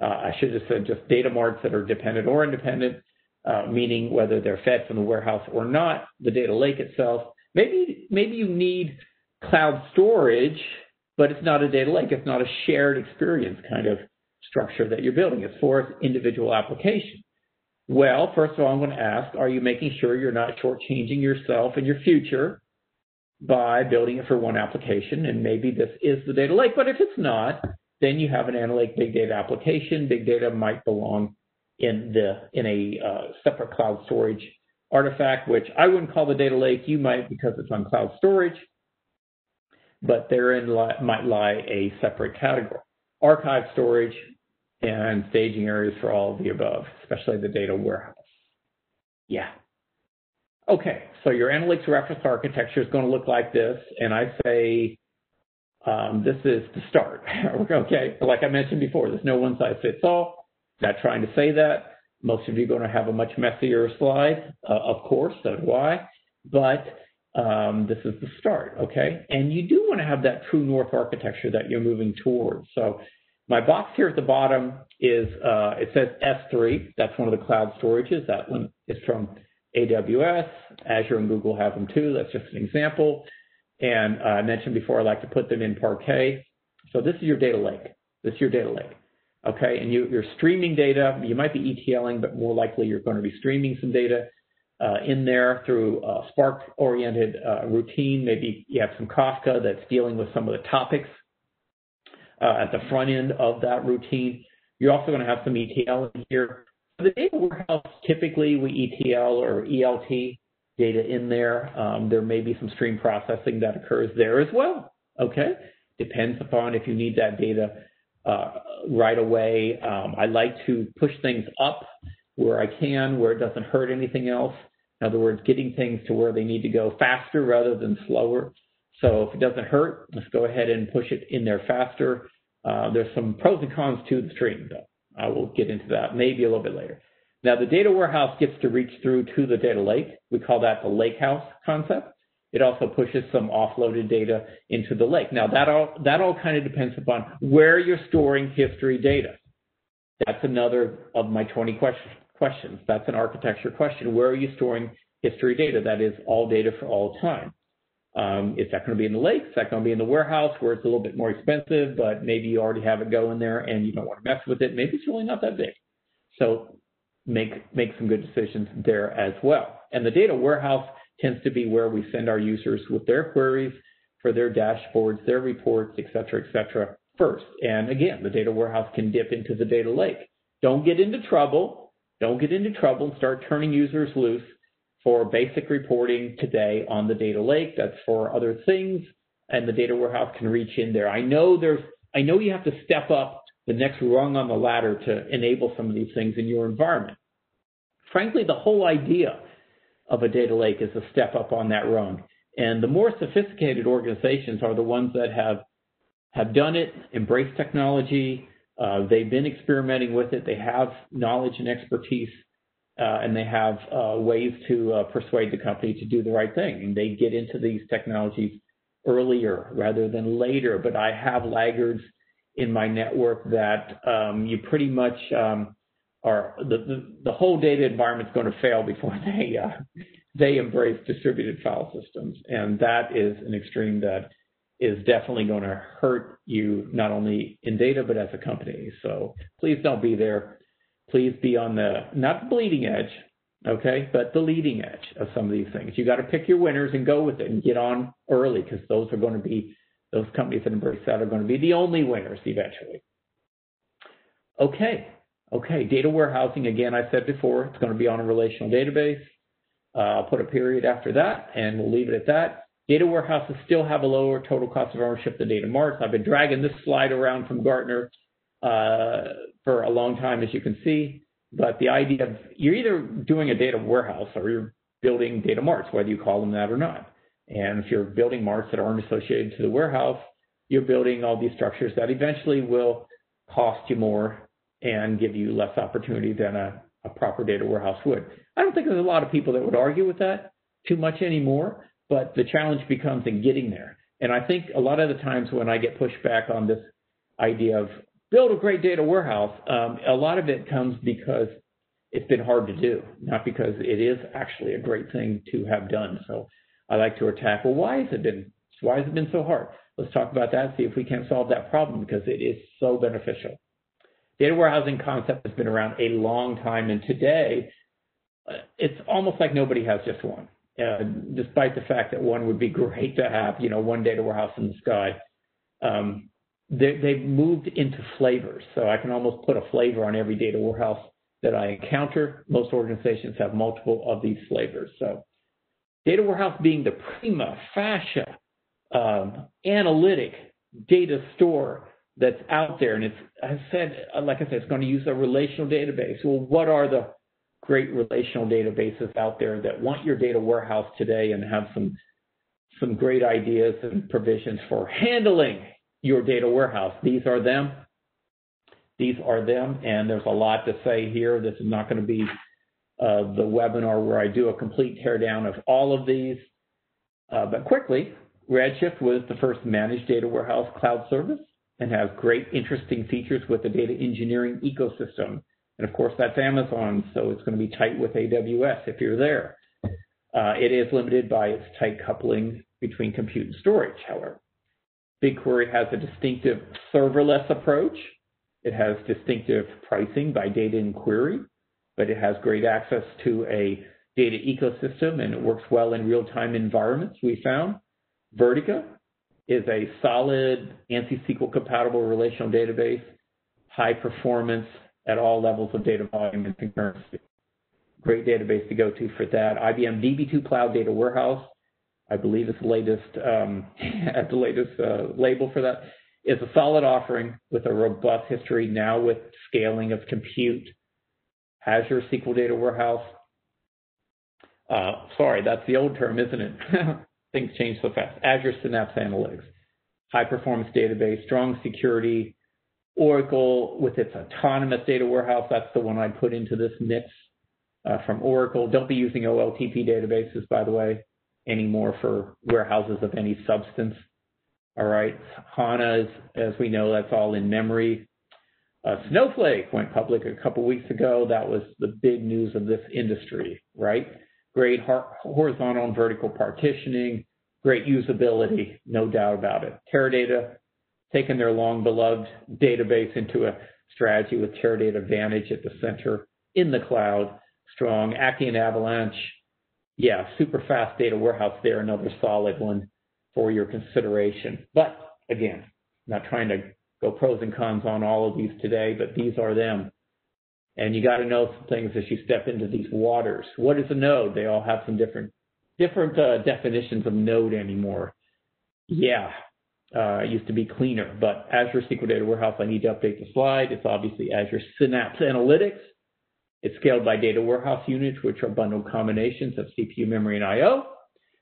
Uh, I should have said just data marts that are dependent or independent, uh, meaning whether they're fed from the warehouse or not, the data lake itself. Maybe, maybe you need cloud storage, but it's not a data lake. It's not a shared experience kind of structure that you're building. It's for individual application. Well, first of all, I'm going to ask, are you making sure you're not shortchanging yourself and your future by building it for one application? And maybe this is the data lake, but if it's not, then you have an analytic big data application. Big data might belong in the in a uh, separate cloud storage artifact, which I wouldn't call the data lake. You might because it's on cloud storage, but therein li might lie a separate category. Archive storage and staging areas for all of the above, especially the data warehouse. Yeah. Okay, so your analytics reference architecture is going to look like this, and I say um, this is the start. okay, like I mentioned before, there's no one size fits all. Not trying to say that. Most of you are going to have a much messier slide, uh, of course, so do I. But um, this is the start, okay? And you do want to have that true north architecture that you're moving towards. So my box here at the bottom is, uh, it says S3. That's one of the cloud storages. That one is from AWS. Azure and Google have them too. That's just an example. And uh, I mentioned before, I like to put them in Parquet. So this is your data lake. This is your data lake. Okay, and you, are streaming data. You might be ETLing, but more likely you're going to be streaming some data in there through a Spark-oriented uh, routine. Maybe you have some Kafka that's dealing with some of the topics uh, at the front end of that routine. You're also going to have some ETL in here. For the data warehouse, typically we ETL or ELT data in there. Um, there may be some stream processing that occurs there as well. Okay, depends upon if you need that data uh, right away. Um, I like to push things up where I can, where it doesn't hurt anything else. In other words, getting things to where they need to go faster rather than slower. So if it doesn't hurt, let's go ahead and push it in there faster. Uh, there's some pros and cons to the stream, though. I will get into that maybe a little bit later. Now, the data warehouse gets to reach through to the data lake. We call that the lake house concept. It also pushes some offloaded data into the lake. Now, that all, that all kind of depends upon where you're storing history data. That's another of my 20 questions. Questions. That's an architecture question. Where are you storing history data? That is all data for all time. Um, is that going to be in the lake? Is that going to be in the warehouse where it's a little bit more expensive, but maybe you already have it going there and you don't want to mess with it? Maybe it's really not that big. So make, make some good decisions there as well. And the data warehouse tends to be where we send our users with their queries for their dashboards, their reports, et cetera, et cetera, first. And again, the data warehouse can dip into the data lake. Don't get into trouble. Don't get into trouble and start turning users loose for basic reporting today on the data lake. That's for other things, and the data warehouse can reach in there. I know there's, I know you have to step up the next rung on the ladder to enable some of these things in your environment. Frankly, the whole idea of a data lake is a step up on that rung. And the more sophisticated organizations are the ones that have have done it, embraced technology, uh, they've been experimenting with it, they have knowledge and expertise uh, and they have uh, ways to uh, persuade the company to do the right thing. And they get into these technologies earlier rather than later. But I have laggards in my network that um, you pretty much um, are the, the, the whole data environment is going to fail before they uh, they embrace distributed file systems, and that is an extreme that is definitely going to hurt you not only in data but as a company. So please don't be there please be on the not the bleeding edge, okay, but the leading edge of some of these things. You got to pick your winners and go with it and get on early because those are going to be those companies that embrace that are going to be the only winners eventually. Okay, okay, data warehousing again. I said before it's going to be on a relational database. Uh, I'll put a period after that, and we'll leave it at that. Data warehouses still have a lower total cost of ownership than data marts. I've been dragging this slide around from Gartner uh, for a long time, as you can see. But the idea of you're either doing a data warehouse or you're building data marts, whether you call them that or not. And if you're building marts that aren't associated to the warehouse, you're building all these structures that eventually will cost you more and give you less opportunity than a, a proper data warehouse would. I don't think there's a lot of people that would argue with that too much anymore, but the challenge becomes in getting there. And I think a lot of the times when I get pushed back on this idea of build a great data warehouse, um, a lot of it comes because it's been hard to do, not because it is actually a great thing to have done. So I like to attack, well, why has it been, why has it been so hard? Let's talk about that, see if we can solve that problem because it is so beneficial. Data warehousing concept has been around a long time, and today uh, it's almost like nobody has just one. Uh, despite the fact that one would be great to have, you know, one data warehouse in the sky. Um, they, they've moved into flavors, so I can almost put a flavor on every data warehouse that I encounter. Most organizations have multiple of these flavors. So data warehouse being the prima facie um, analytic data store that's out there. And it's, I said, like I said, it's going to use a relational database. Well, what are the great relational databases out there that want your data warehouse today and have some some great ideas and provisions for handling your data warehouse. These are them. These are them, and there's a lot to say here. This is not going to be uh, the webinar where I do a complete teardown of all of these. Uh, but quickly, Redshift was the first managed data warehouse cloud service and has great, interesting features with the data engineering ecosystem. And of course, that's Amazon, so it's going to be tight with AWS if you're there. Uh, it is limited by its tight coupling between compute and storage, however. BigQuery has a distinctive serverless approach. It has distinctive pricing by data and query, but it has great access to a data ecosystem and it works well in real-time environments, we found. Vertica is a solid ANSI SQL compatible relational database, high performance, at all levels of data volume and concurrency. Great database to go to for that. IBM DB2 Cloud Data Warehouse, I believe is the latest um, at the latest uh, label for that, is a solid offering with a robust history now with scaling of compute. Azure SQL Data Warehouse. Uh, sorry, that's the old term, isn't it? Things change so fast. Azure Synapse Analytics. High performance database, strong security, Oracle with its autonomous data warehouse, that's the one I put into this mix uh, from Oracle. Don't be using OLTP databases, by the way, anymore for warehouses of any substance. All right, HANA, is, as we know, that's all in memory. Uh, Snowflake went public a couple weeks ago. That was the big news of this industry, right? Great horizontal and vertical partitioning, great usability, no doubt about it. Teradata, taken their long beloved database into a strategy with Teradata Vantage at the center in the cloud, strong. And Avalanche, yeah, super fast data warehouse there, another solid one for your consideration. But again, not trying to go pros and cons on all of these today, but these are them. And you got to know some things as you step into these waters. What is a node? They all have some different different uh, definitions of node anymore. Yeah, uh, used to be cleaner. But Azure SQL Data Warehouse, I need to update the slide. It's obviously Azure Synapse Analytics. It's scaled by data warehouse units, which are bundled combinations of CPU, memory, and I/O.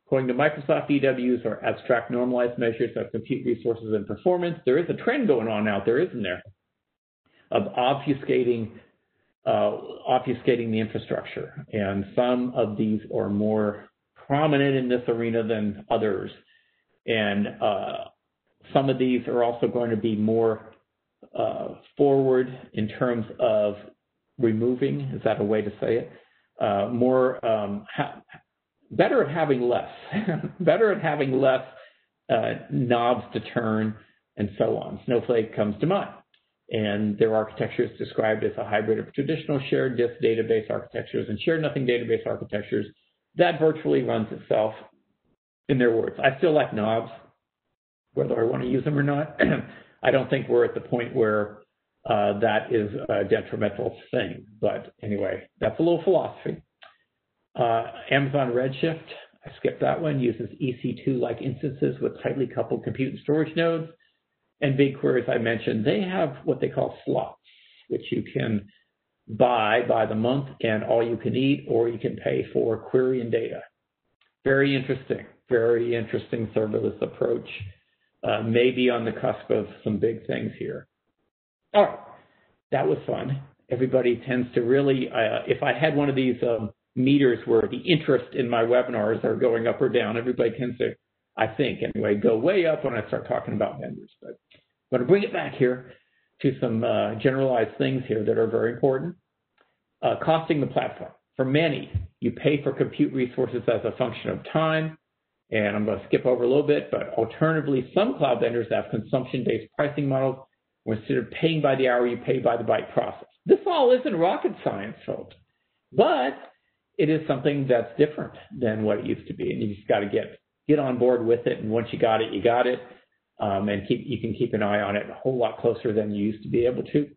According to Microsoft, EWs are abstract normalized measures of compute resources and performance. There is a trend going on out there, isn't there, of obfuscating uh, obfuscating the infrastructure. And some of these are more prominent in this arena than others. And uh, some of these are also going to be more uh, forward in terms of removing, is that a way to say it? Uh, more um, ha- better at having less, better at having less uh, knobs to turn and so on. Snowflake comes to mind. And their architecture is described as a hybrid of traditional shared disk database architectures and shared nothing database architectures that virtually runs itself in their words. I still like knobs whether I want to use them or not. I don't think we're at the point where uh, that is a detrimental thing. But anyway, that's a little philosophy. Uh, Amazon Redshift, I skipped that one. Uses EC2-like instances with tightly coupled compute and storage nodes. And BigQuery, as I mentioned, they have what they call slots, which you can buy by the month and all you can eat, or you can pay for query and data. Very interesting, very interesting serverless approach. Uh, maybe on the cusp of some big things here. All right, that was fun. Everybody tends to really, uh, if I had one of these um, meters where the interest in my webinars are going up or down, everybody tends to, I think anyway, go way up when I start talking about vendors. But I'm going to bring it back here to some uh, generalized things here that are very important. Uh, costing the platform. For many, you pay for compute resources as a function of time. And I'm going to skip over a little bit, but alternatively, some cloud vendors have consumption-based pricing models where instead of paying by the hour, you pay by the byte process. This all isn't rocket science, folks, but it is something that's different than what it used to be, and you just got to get get on board with it. And once you got it, you got it, um, and keep you can keep an eye on it a whole lot closer than you used to be able to.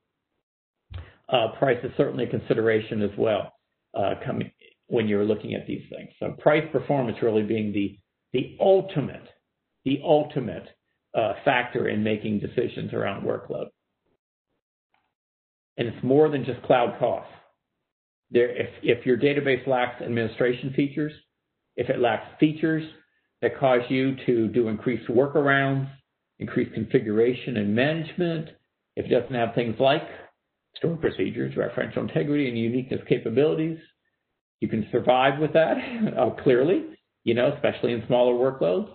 Uh, price is certainly a consideration as well uh, coming when you're looking at these things. So price performance really being the the ultimate, the ultimate uh, factor in making decisions around workload. And it's more than just cloud costs. There, if, if your database lacks administration features, if it lacks features that cause you to do increased workarounds, increased configuration and management, if it doesn't have things like store procedures, referential integrity, and uniqueness capabilities, you can survive with that uh, clearly you know, especially in smaller workloads.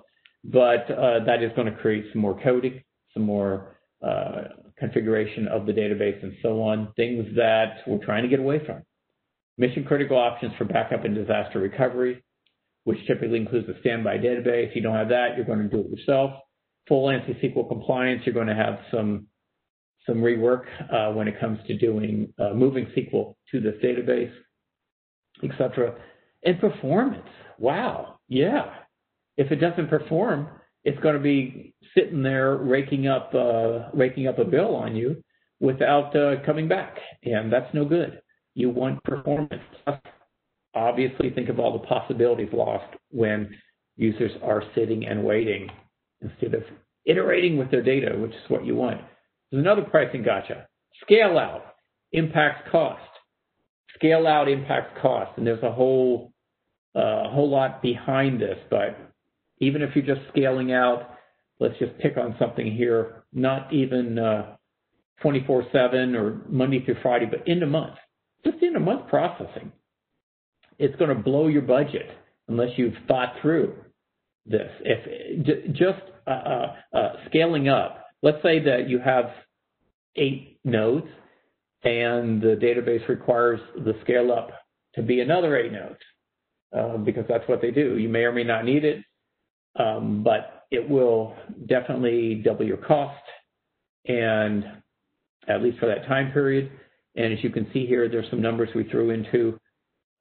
But uh, that is going to create some more coding, some more uh, configuration of the database and so on, things that we're trying to get away from. Mission critical options for backup and disaster recovery, which typically includes a standby database. If you don't have that, you're going to do it yourself. Full ANSI SQL compliance, you're going to have some some rework uh, when it comes to doing uh, moving SQL to this database, etc. And performance. Wow, yeah. If it doesn't perform, it's going to be sitting there raking up uh, raking up a bill on you without uh, coming back, and that's no good. You want performance. Plus, Obviously, think of all the possibilities lost when users are sitting and waiting instead of iterating with their data, which is what you want. There's another pricing gotcha. Scale out impacts cost. Scale out impacts cost, and there's a whole a whole lot behind this, but even if you're just scaling out, let's just pick on something here, not even 24/7 uh, or Monday through Friday, but in a month, just in a month processing, it's going to blow your budget unless you've thought through this. If just uh, uh, uh, scaling up, let's say that you have eight nodes and the database requires the scale up to be another eight nodes. Um, because that's what they do. You may or may not need it, um, but it will definitely double your cost, and at least for that time period. And as you can see here, there's some numbers we threw into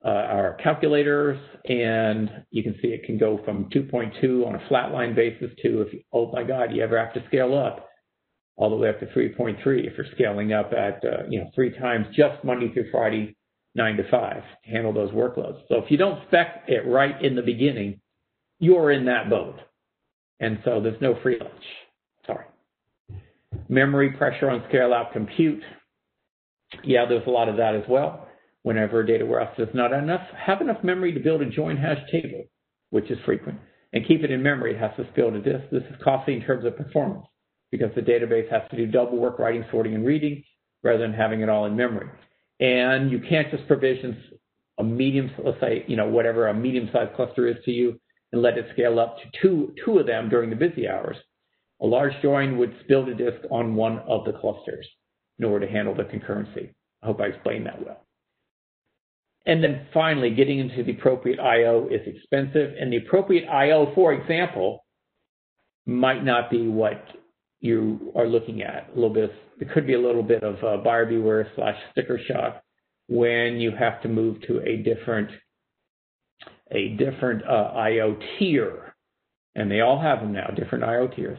uh, our calculators, and you can see it can go from 2.2 on a flatline basis to, if you, oh my God, you ever have to scale up, all the way up to 3.3 if you're scaling up at uh, you know three times just Monday through Friday nine to five to handle those workloads. So if you don't spec it right in the beginning, you're in that boat. And so there's no free lunch. Sorry. Memory pressure on scale out compute. Yeah, there's a lot of that as well. Whenever a data warehouse does not enough, have enough memory to build a join hash table, which is frequent, and keep it in memory. It has to spill to disk. This is costly in terms of performance because the database has to do double work writing, sorting, and reading rather than having it all in memory. And you can't just provision a medium, let's say, you know, whatever a medium-sized cluster is to you, and let it scale up to two, two of them during the busy hours. A large join would spill the disk on one of the clusters in order to handle the concurrency. I hope I explained that well. And then finally, getting into the appropriate I.O. is expensive, and the appropriate I.O., for example, might not be what you are looking at. A little bit, of, it could be a little bit of uh, buyer beware slash sticker shock when you have to move to a different a different uh, IO tier, and they all have them now, different IO tiers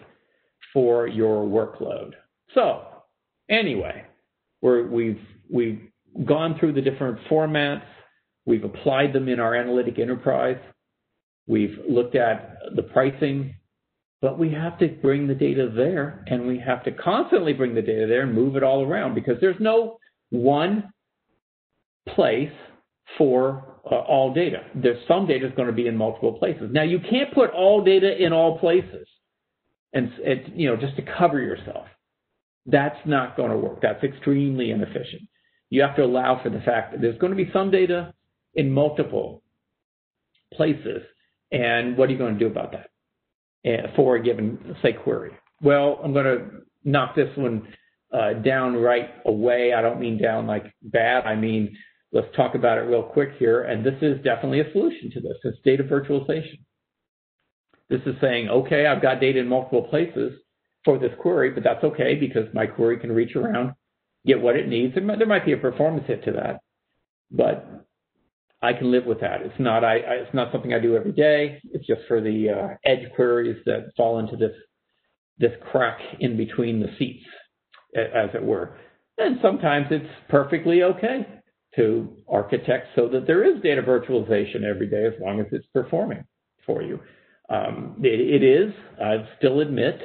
for your workload. So anyway, we're, we've we've gone through the different formats. We've applied them in our analytic enterprise. We've looked at the pricing, but we have to bring the data there and we have to constantly bring the data there and move it all around because there's no one place for uh, all data. There's some data is going to be in multiple places. Now you can't put all data in all places and, and you know just to cover yourself. That's not going to work. That's extremely inefficient. You have to allow for the fact that there's going to be some data in multiple places. And what are you going to do about that for a given, say, query? Well, I'm going to knock this one uh, down right away. I don't mean down like bad. I mean, let's talk about it real quick here. And this is definitely a solution to this. It's data virtualization. This is saying, okay, I've got data in multiple places for this query, but that's okay because my query can reach around, get what it needs. There might be a performance hit to that, but I can live with that. It's not I, I it's not something I do every day. It's just for the uh, edge queries that fall into this this crack in between the seats, as it were. And sometimes it's perfectly okay to architect so that there is data virtualization every day as long as it's performing for you. Um, it, it is, I still admit,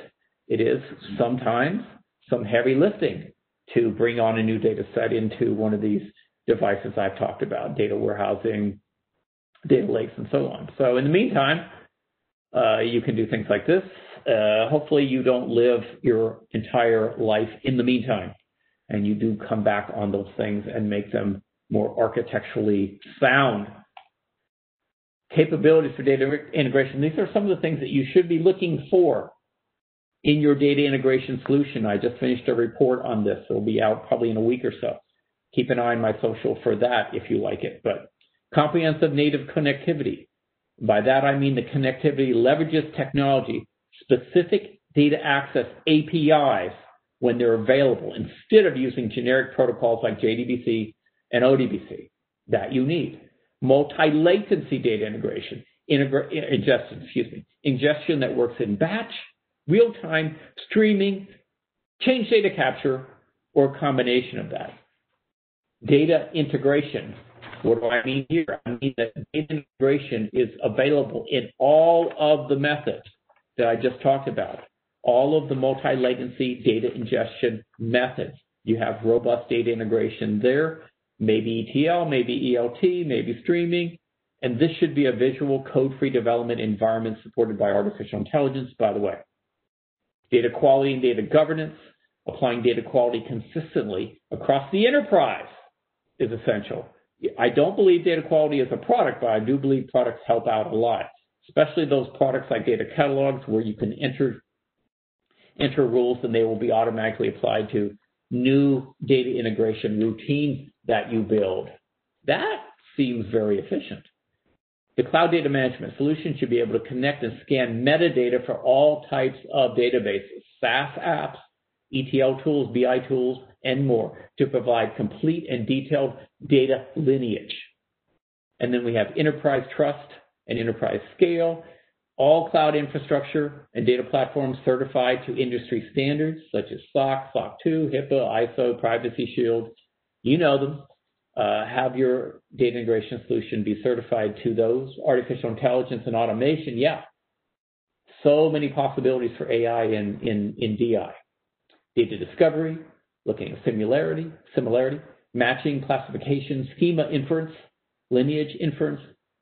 it is sometimes some heavy lifting to bring on a new data set into one of these devices I've talked about, data warehousing, data lakes, and so on. So in the meantime, uh, you can do things like this. Uh, hopefully you don't live your entire life in the meantime, and you do come back on those things and make them more architecturally sound. Capabilities for data integration. These are some of the things that you should be looking for in your data integration solution. I just finished a report on this. It'll be out probably in a week or so keep an eye on my social for that if you like it. But comprehensive native connectivity. By that I mean the connectivity leverages technology, specific data access APIs when they're available instead of using generic protocols like JDBC and ODBC that you need. Multi-latency data integration, integra- ingestion, excuse me, ingestion that works in batch, real-time, streaming, change data capture, or a combination of that data integration. What do I mean here? I mean that data integration is available in all of the methods that I just talked about, all of the multi-latency data ingestion methods. You have robust data integration there, maybe ETL, maybe ELT, maybe streaming, and this should be a visual code-free development environment supported by artificial intelligence, by the way. Data quality and data governance, applying data quality consistently across the enterprise is essential. I don't believe data quality is a product, but I do believe products help out a lot, especially those products like data catalogs where you can enter enter rules and they will be automatically applied to new data integration routines that you build. That seems very efficient. The cloud data management solution should be able to connect and scan metadata for all types of databases, SaaS apps, ETL tools, BI tools, and more to provide complete and detailed data lineage. And then we have enterprise trust and enterprise scale, all cloud infrastructure and data platforms certified to industry standards such as SOC, SOC 2, HIPAA, ISO, Privacy Shield. You know them. Uh, have your data integration solution be certified to those. Artificial intelligence and automation, yeah. So many possibilities for AI in, in, in DI. Data discovery, looking at similarity, similarity, matching, classification, schema inference, lineage inference,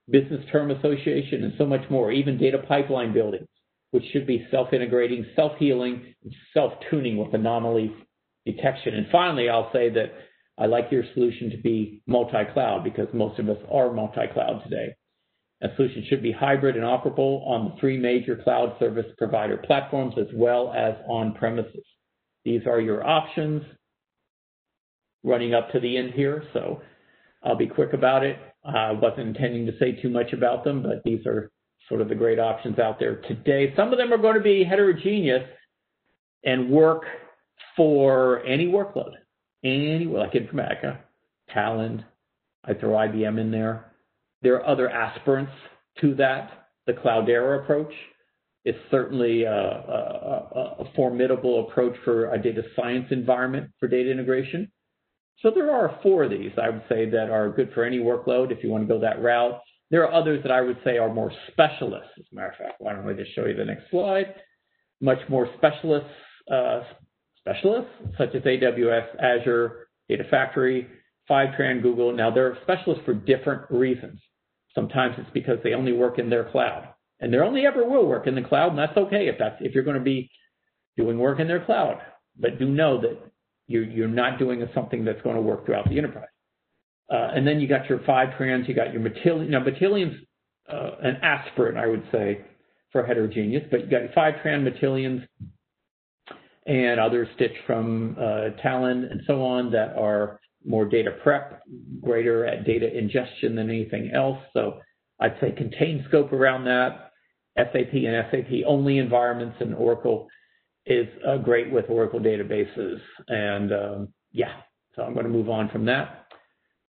business term association, and so much more, even data pipeline building, which should be self-integrating, self-healing, self-tuning with anomaly detection. And finally, I'll say that I like your solution to be multi-cloud because most of us are multi-cloud today. A solution should be hybrid and operable on the three major cloud service provider platforms as well as on premises. These are your options running up to the end here, so I'll be quick about it. I wasn't intending to say too much about them, but these are sort of the great options out there today. Some of them are going to be heterogeneous and work for any workload, any like Informatica, Talend. I throw IBM in there. There are other aspirants to that. The Cloudera approach is certainly a, a, a formidable approach for a data science environment for data integration. So there are four of these, I would say, that are good for any workload if you want to go that route. There are others that I would say are more specialists. As a matter of fact, why don't I just show you the next slide? Much more specialists, uh, specialists such as AWS, Azure, Data Factory, Fivetran, Google. Now they're specialists for different reasons. Sometimes it's because they only work in their cloud, and they only ever will work in the cloud, and that's okay if that's if you're going to be doing work in their cloud. But do know that you're, you're not doing something that's going to work throughout the enterprise. Uh, and then you got your Fivetrans, you got your Matillion. Now Matillion's uh, an aspirin, I would say, for heterogeneous, but you got your Fivetran, Matillions, and others stitched from uh, Talend and so on that are more data prep, greater at data ingestion than anything else. So I'd say contain scope around that. SAP and SAP only environments and Oracle is uh, great with Oracle databases. And um, yeah, so I'm going to move on from that.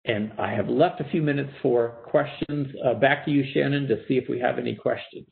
And I have left a few minutes for questions. Uh, back to you, Shannon, to see if we have any questions.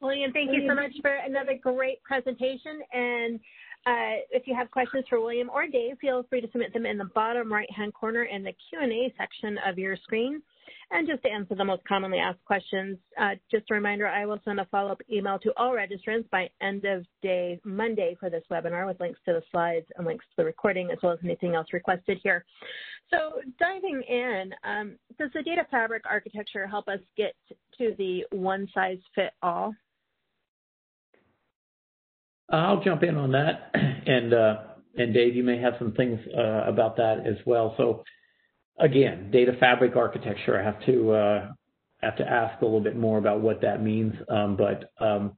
William, thank you so much for another great presentation. And uh, if you have questions for William or Dave, feel free to submit them in the bottom right-hand corner in the Q&A section of your screen. And just to answer the most commonly asked questions, uh, just a reminder, I will send a follow-up email to all registrants by end of day Monday for this webinar with links to the slides and links to the recording as well as anything else requested here. So diving in, um, does the data fabric architecture help us get to the one size fit all? I'll jump in on that, and uh, and Dave, you may have some things uh, about that as well. So again, data fabric architecture. I have to uh, have to ask a little bit more about what that means. Um, but um,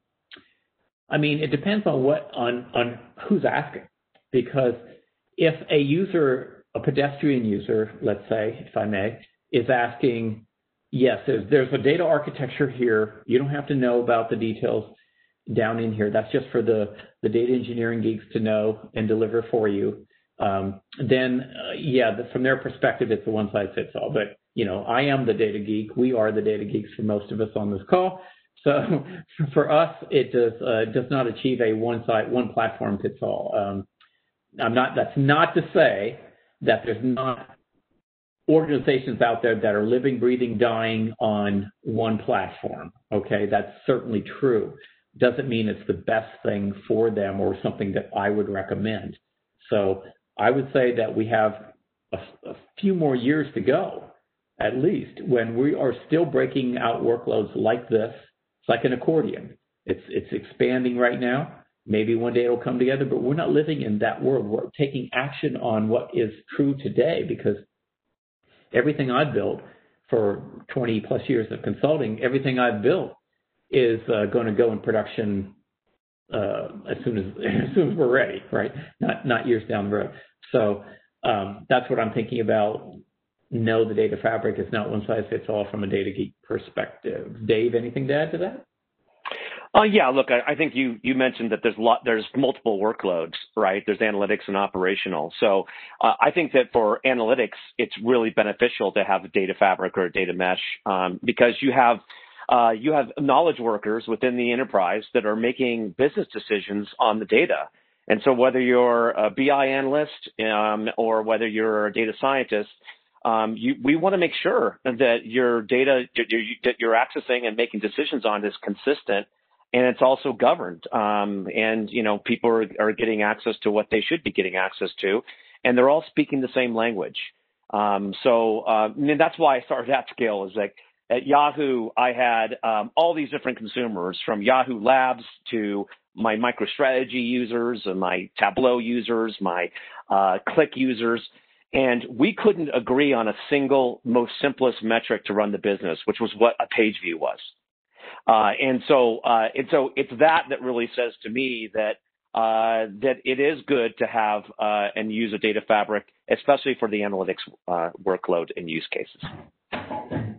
I mean, it depends on what on on who's asking, because if a user, a pedestrian user, let's say, if I may, is asking, yes, there's, there's a data architecture here. You don't have to know about the details down in here. That's just for the, the data engineering geeks to know and deliver for you. Um, then, uh, yeah, from their perspective, it's a one size fits all. But, you know, I am the data geek. We are the data geeks for most of us on this call. So for us, it does, uh, does not achieve a one side, one platform fits all. Um, I'm not, that's not to say that there's not organizations out there that are living, breathing, dying on one platform. Okay, that's certainly true doesn't mean it's the best thing for them or something that I would recommend. So I would say that we have a, a few more years to go, at least, when we are still breaking out workloads like this. It's like an accordion. It's it's expanding right now. Maybe one day it'll come together, but we're not living in that world. We're taking action on what is true today because everything I've built for 20 plus years of consulting, everything I've built is uh, going to go in production uh, as soon as as soon as we're ready, right? Not not years down the road. So um, that's what I'm thinking about. No, the data fabric is not one size fits all from a data geek perspective. Dave, anything to add to that? Uh, yeah, look, I, I, think you you mentioned that there's lot there's multiple workloads, right? There's analytics and operational. So uh, I think that for analytics, it's really beneficial to have a data fabric or a data mesh um, because you have uh, you have knowledge workers within the enterprise that are making business decisions on the data. And so whether you're a BI analyst um, or whether you're a data scientist, um, you, we want to make sure that your data that you're accessing and making decisions on is consistent and it's also governed. Um, and you know, people are, are, getting access to what they should be getting access to, and they're all speaking the same language. Um, so uh, mean, that's why I started AtScale. Is like at Yahoo, I had um, all these different consumers from Yahoo Labs to my MicroStrategy users and my Tableau users, my uh, Qlik users. And we couldn't agree on a single, most simplest metric to run the business, which was what a page view was. Uh, and so, uh, and so it's that that really says to me that uh, that it is good to have uh, and use a data fabric, especially for the analytics uh, workload and use cases.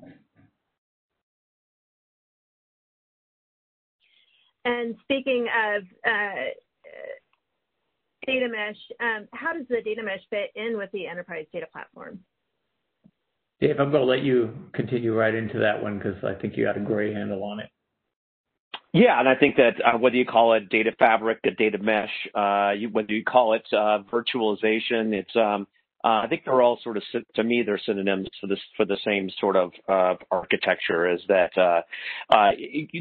And speaking of uh, data mesh, um, how does the data mesh fit in with the enterprise data platform? Dave, I'm going to let you continue right into that one because I think you got a great handle on it. Yeah, and I think that uh, whether you call it data fabric, a data mesh, uh, you, whether you call it uh, virtualization, it's um, Uh, I think they're all sort of, to me, they're synonyms for this for the same sort of uh, architecture. Is that uh, uh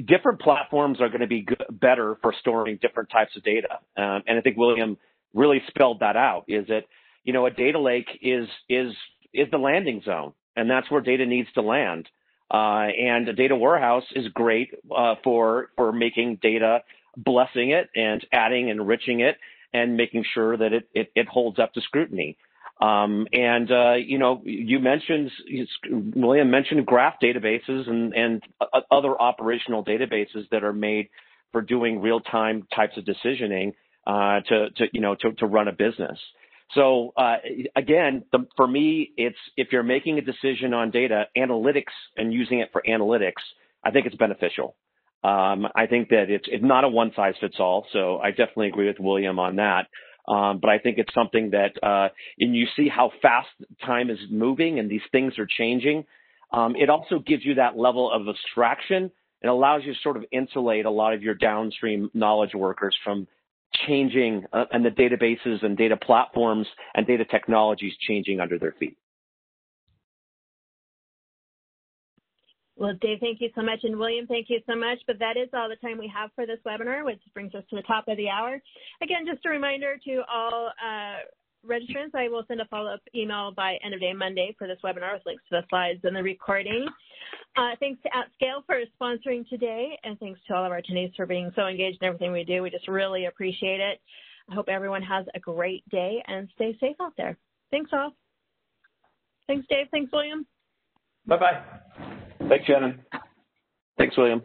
different platforms are going to be good, better for storing different types of data, um, and I think William really spelled that out. Is that you know a data lake is is is the landing zone, and that's where data needs to land. Uh, and a data warehouse is great uh, for for making data, blessing it, and adding, and enriching it, and making sure that it it, it holds up to scrutiny. Um, and uh, you know, you mentioned William mentioned graph databases and and other operational databases that are made for doing real time types of decisioning uh, to to you know to to run a business. So uh, again, the, for me, it's if you're making a decision on data analytics and using it for analytics, I think it's beneficial. Um, I think that it's, it's not a one size fits all. So I definitely agree with William on that. Um, but I think it's something that, uh, and you see how fast time is moving and these things are changing. Um, it also gives you that level of abstraction and allows you to sort of insulate a lot of your downstream knowledge workers from changing uh, and the databases and data platforms and data technologies changing under their feet. Well, Dave, thank you so much. And William, thank you so much. But that is all the time we have for this webinar, which brings us to the top of the hour. Again, just a reminder to all uh, registrants, I will send a follow-up email by end of day Monday for this webinar with links to the slides and the recording. Uh, thanks to AtScale for sponsoring today, and thanks to all of our attendees for being so engaged in everything we do. We just really appreciate it. I hope everyone has a great day and stay safe out there. Thanks all. Thanks, Dave. Thanks, William. Bye-bye. Thanks, Shannon. Thanks, William.